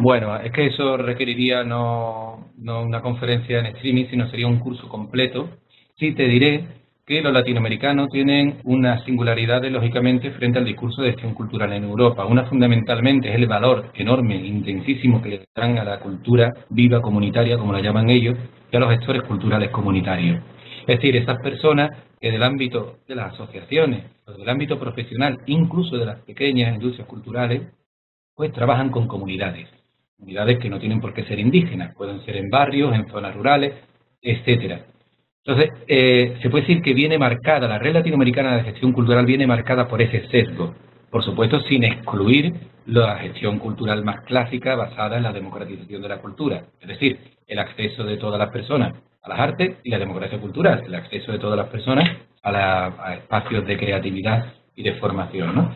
Bueno, es que eso requeriría no, no una conferencia en streaming, sino sería un curso completo. Sí te diré que los latinoamericanos tienen una singularidad, lógicamente, frente al discurso de gestión cultural en Europa. Una fundamentalmente es el valor enorme, intensísimo que le dan a la cultura viva comunitaria, como la llaman ellos, y a los gestores culturales comunitarios. Es decir, esas personas que del ámbito de las asociaciones, del ámbito profesional, incluso de las pequeñas industrias culturales, pues trabajan con comunidades. Comunidades que no tienen por qué ser indígenas, pueden ser en barrios, en zonas rurales, etcétera. Entonces, eh, se puede decir que viene marcada, la red latinoamericana de gestión cultural viene marcada por ese sesgo, por supuesto sin excluir la gestión cultural más clásica basada en la democratización de la cultura, es decir, el acceso de todas las personas a las artes y la democracia cultural, el acceso de todas las personas a, espacios de creatividad y de formación. ¿no?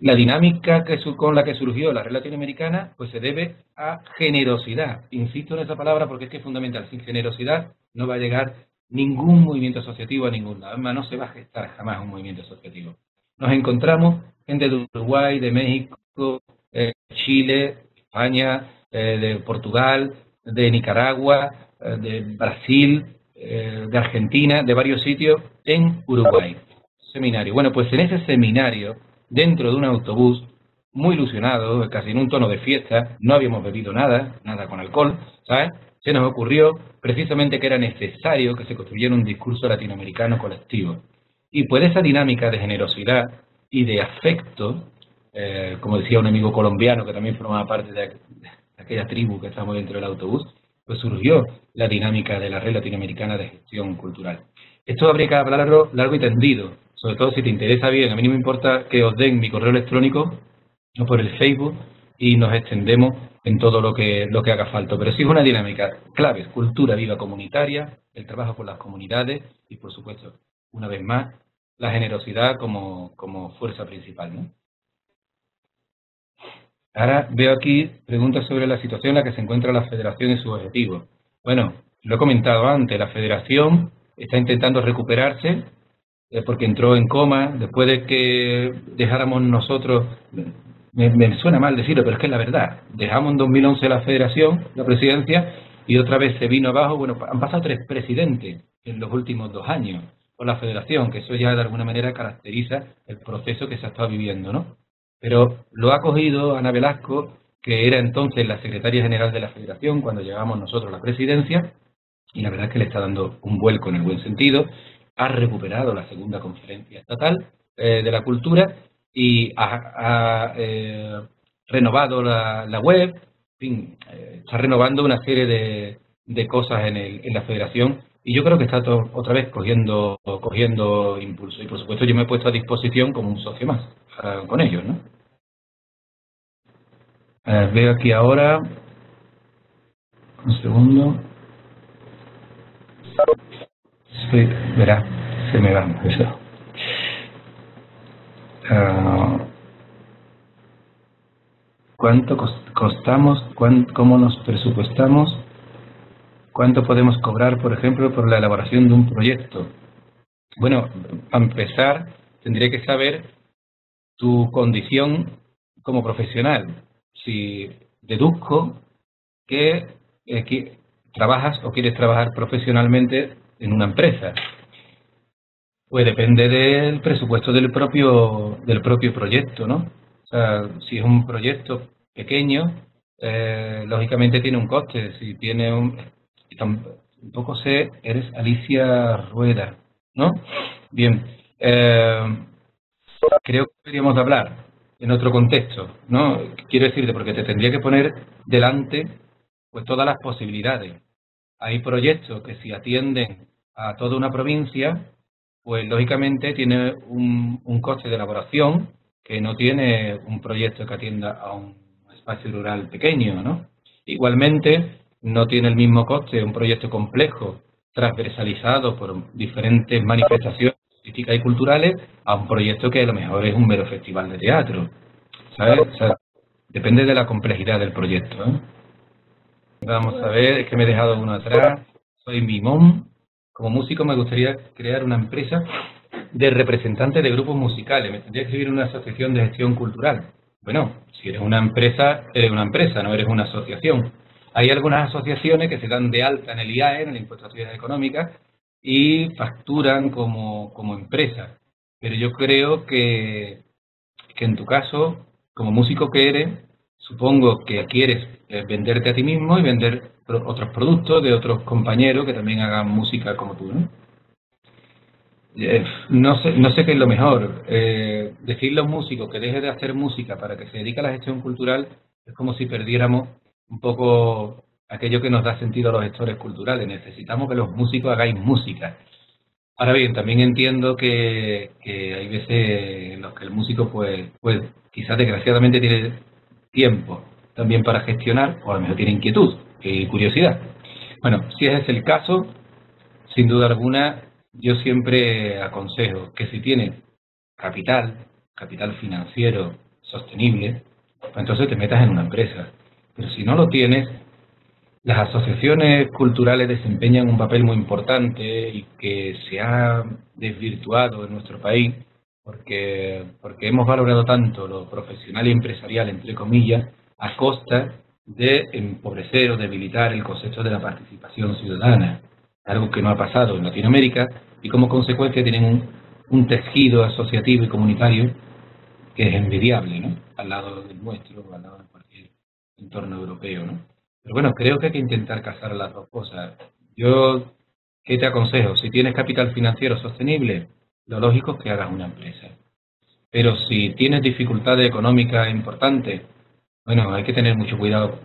La dinámica que, con la que surgió la red latinoamericana pues se debe a generosidad. Insisto en esa palabra porque es que es fundamental. Sin generosidad no va a llegar ningún movimiento asociativo a ningún lado. Además, no se va a gestar jamás un movimiento asociativo. Nos encontramos gente de Uruguay, de México, eh, Chile, España, eh, de Portugal, de Nicaragua, eh, de Brasil, de Argentina, de varios sitios en Uruguay. Seminario. Bueno, pues en ese seminario dentro de un autobús, muy ilusionado, casi en un tono de fiesta, no habíamos bebido nada, nada con alcohol, ¿sabes? Se nos ocurrió precisamente que era necesario que se construyera un discurso latinoamericano colectivo. Y pues esa dinámica de generosidad y de afecto, eh, como decía un amigo colombiano que también formaba parte de, aquella tribu que estábamos dentro del autobús, pues surgió la dinámica de la red latinoamericana de gestión cultural. Esto habría que hablarlo largo y tendido, sobre todo si te interesa bien, a mí no me importa que os den mi correo electrónico o por el Facebook y nos extendemos en todo lo que, lo que haga falta. Pero sí es una dinámica clave, cultura viva comunitaria, el trabajo con las comunidades y, por supuesto, una vez más, la generosidad como, como fuerza principal. ¿no? Ahora veo aquí preguntas sobre la situación en la que se encuentra la federación y sus objetivos. Bueno, lo he comentado antes, la federación está intentando recuperarse eh, porque entró en coma, después de que dejáramos nosotros, me, suena mal decirlo, pero es que es la verdad, dejamos en 2011 la federación, la presidencia, y otra vez se vino abajo, bueno, han pasado tres presidentes en los últimos dos años con la federación, que eso ya de alguna manera caracteriza el proceso que se ha estado viviendo, ¿no? Pero lo ha cogido Ana Velasco, que era entonces la secretaria general de la federación cuando llegamos nosotros a la presidencia, y la verdad es que le está dando un vuelco en el buen sentido, ha recuperado la segunda conferencia estatal eh, de la cultura y ha, eh, renovado la, web, en fin, eh, está renovando una serie de, de cosas en, el, en, la federación y yo creo que está otra vez cogiendo, cogiendo impulso. Y por supuesto yo me he puesto a disposición como un socio más con ellos. ¿no? veo aquí ahora, un segundo. Verá, se me va eso. Ah, ¿Cuánto costamos? ¿Cómo nos presupuestamos? ¿Cuánto podemos cobrar, por ejemplo, por la elaboración de un proyecto? Bueno, a empezar, tendría que saber tu condición como profesional. Si deduzco que, eh, que trabajas o quieres trabajar profesionalmente en una empresa. Pues depende del presupuesto del propio, del propio proyecto, ¿no? O sea, si es un proyecto pequeño, eh, lógicamente tiene un coste. Si tiene un... Un poco sé, eres Alicia Rueda, ¿no? Bien. Eh, creo que deberíamos hablar en otro contexto, ¿no? Quiero decirte, porque te tendría que poner delante pues todas las posibilidades. Hay proyectos que si atienden a toda una provincia, pues lógicamente tiene un, coste de elaboración que no tiene un proyecto que atienda a un espacio rural pequeño, ¿no? Igualmente, no tiene el mismo coste un proyecto complejo, transversalizado por diferentes manifestaciones artísticas y culturales, a un proyecto que a lo mejor es un mero festival de teatro. ¿Sabes? depende de la complejidad del proyecto. ¿eh? Vamos a ver, es que me he dejado uno atrás. Soy Mimón. Como músico me gustaría crear una empresa de representantes de grupos musicales. Me tendría que escribir una asociación de gestión cultural. Bueno, si eres una empresa, eres una empresa, no eres una asociación. Hay algunas asociaciones que se dan de alta en el IAE, en el Impuesto a Económicas, y facturan como, como empresa. Pero yo creo que, que en tu caso, como músico que eres, supongo que quieres venderte a ti mismo y vender otros productos de otros compañeros que también hagan música como tú, ¿no? Eh, no sé, no sé qué es lo mejor. Eh, decirle a un músico que deje de hacer música para que se dedique a la gestión cultural es como si perdiéramos un poco aquello que nos da sentido a los gestores culturales. Necesitamos que los músicos hagáis música. Ahora bien, también entiendo que, hay veces en los que el músico, pues, pues quizás desgraciadamente tiene tiempo también para gestionar, o a lo mejor tiene inquietud y curiosidad. Bueno, si ese es el caso, sin duda alguna, yo siempre aconsejo que si tienes capital, capital financiero sostenible, pues entonces te metas en una empresa. Pero si no lo tienes, las asociaciones culturales desempeñan un papel muy importante y que se ha desvirtuado en nuestro país porque, porque hemos valorado tanto lo profesional y empresarial, entre comillas, a costa de empobrecer o debilitar el concepto de la participación ciudadana, algo que no ha pasado en Latinoamérica y como consecuencia tienen un, un tejido asociativo y comunitario que es envidiable, ¿no? Al lado del nuestro, al lado de cualquier entorno europeo, ¿no? Pero bueno, creo que hay que intentar casar las dos cosas. Yo, ¿qué te aconsejo? Si tienes capital financiero sostenible, lo lógico es que hagas una empresa. Pero si tienes dificultades económicas importantes, bueno, hay que tener mucho cuidado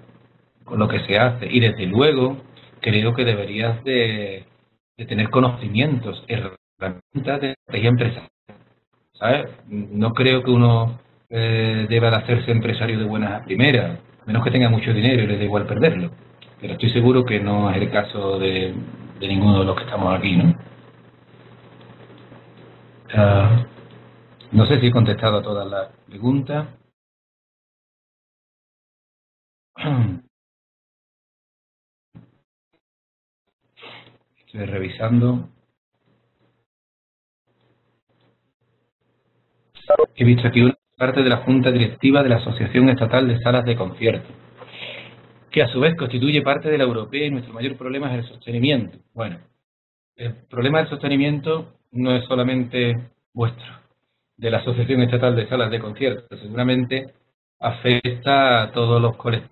con lo que se hace. Y desde luego, creo que deberías de de tener conocimientos, herramientas de estrategia empresarial. ¿Sabes? No creo que uno eh, deba de hacerse empresario de buenas a primeras, menos que tenga mucho dinero y le da igual perderlo. Pero estoy seguro que no es el caso de, ninguno de los que estamos aquí, ¿no? Ah, no sé si he contestado a todas las preguntas. Estoy revisando. He visto aquí una parte de la Junta Directiva de la Asociación Estatal de Salas de Concierto, que a su vez constituye parte de la europea y nuestro mayor problema es el sostenimiento. Bueno, el problema del sostenimiento no es solamente vuestro, de la Asociación Estatal de Salas de Concierto, seguramente afecta a todos los colectivos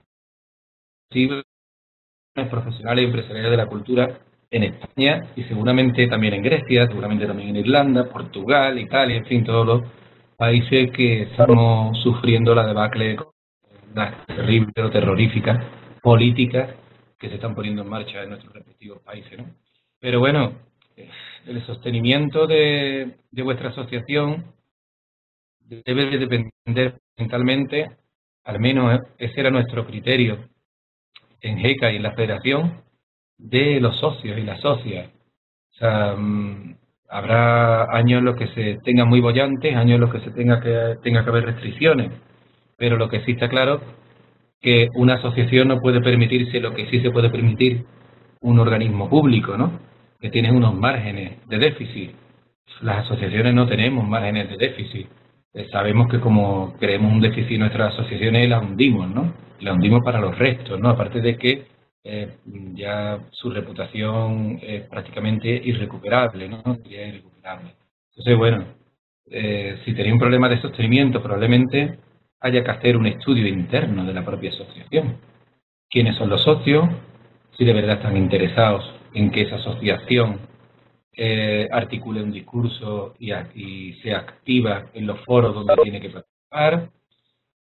profesionales y empresariales de la cultura en España y seguramente también en Grecia, seguramente también en Irlanda, Portugal, Italia, en fin, todos los países que estamos sufriendo la debacle, las terribles o terroríficas políticas que se están poniendo en marcha en nuestros respectivos países. ¿no? Pero bueno, el sostenimiento de, de vuestra asociación debe de depender fundamentalmente, al menos ese era nuestro criterio en GECA y en la Federación, de los socios y las socias. O sea, mm, habrá años en los que se tengan muy bollantes, años en los que se tenga que, tenga que haber restricciones, pero lo que sí está claro que una asociación no puede permitirse lo que sí se puede permitir un organismo público, ¿no? Que tiene unos márgenes de déficit. Las asociaciones no tenemos márgenes de déficit. Eh, sabemos que como creemos un déficit en nuestras asociaciones, la hundimos, ¿no? La hundimos para los restos, ¿no? Aparte de que eh, ya su reputación es prácticamente irrecuperable, ¿no? Sería irrecuperable. Entonces, bueno, eh, si tenéis un problema de sostenimiento, probablemente haya que hacer un estudio interno de la propia asociación. ¿Quiénes son los socios? Si de verdad están interesados en que esa asociación eh, articule un discurso y, y sea activa en los foros donde tiene que participar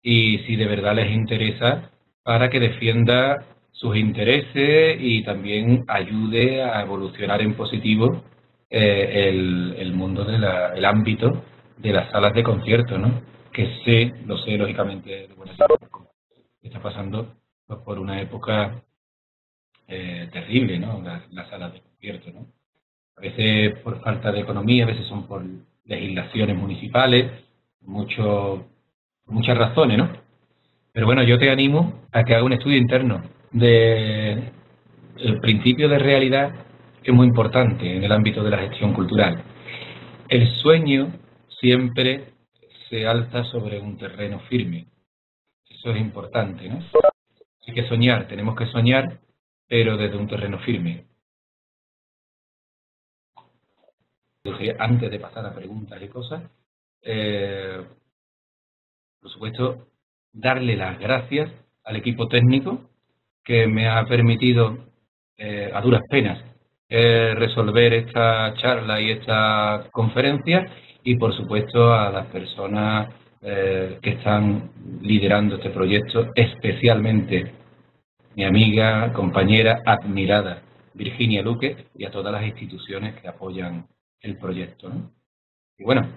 y si de verdad les interesa para que defienda sus intereses y también ayude a evolucionar en positivo eh, el, mundo del el ámbito de las salas de concierto, ¿no? Que sé, lo sé lógicamente, de está pasando pues, por una época eh, terrible, ¿no? Las, salas de concierto, ¿no? A veces por falta de economía, a veces son por legislaciones municipales, mucho, muchas razones, ¿no? Pero bueno, yo te animo a que haga un estudio interno de el principio de realidad que es muy importante en el ámbito de la gestión cultural. El sueño siempre se alza sobre un terreno firme. Eso es importante, ¿no? Hay que soñar, tenemos que soñar, pero desde un terreno firme. Antes de pasar a preguntas y cosas, eh, por supuesto, darle las gracias al equipo técnico que me ha permitido, eh, a duras penas, eh, resolver esta charla y esta conferencia y, por supuesto, a las personas que están liderando este proyecto, especialmente mi amiga, compañera, admirada, Virginia Luque, y a todas las instituciones que apoyan el proyecto. Y bueno,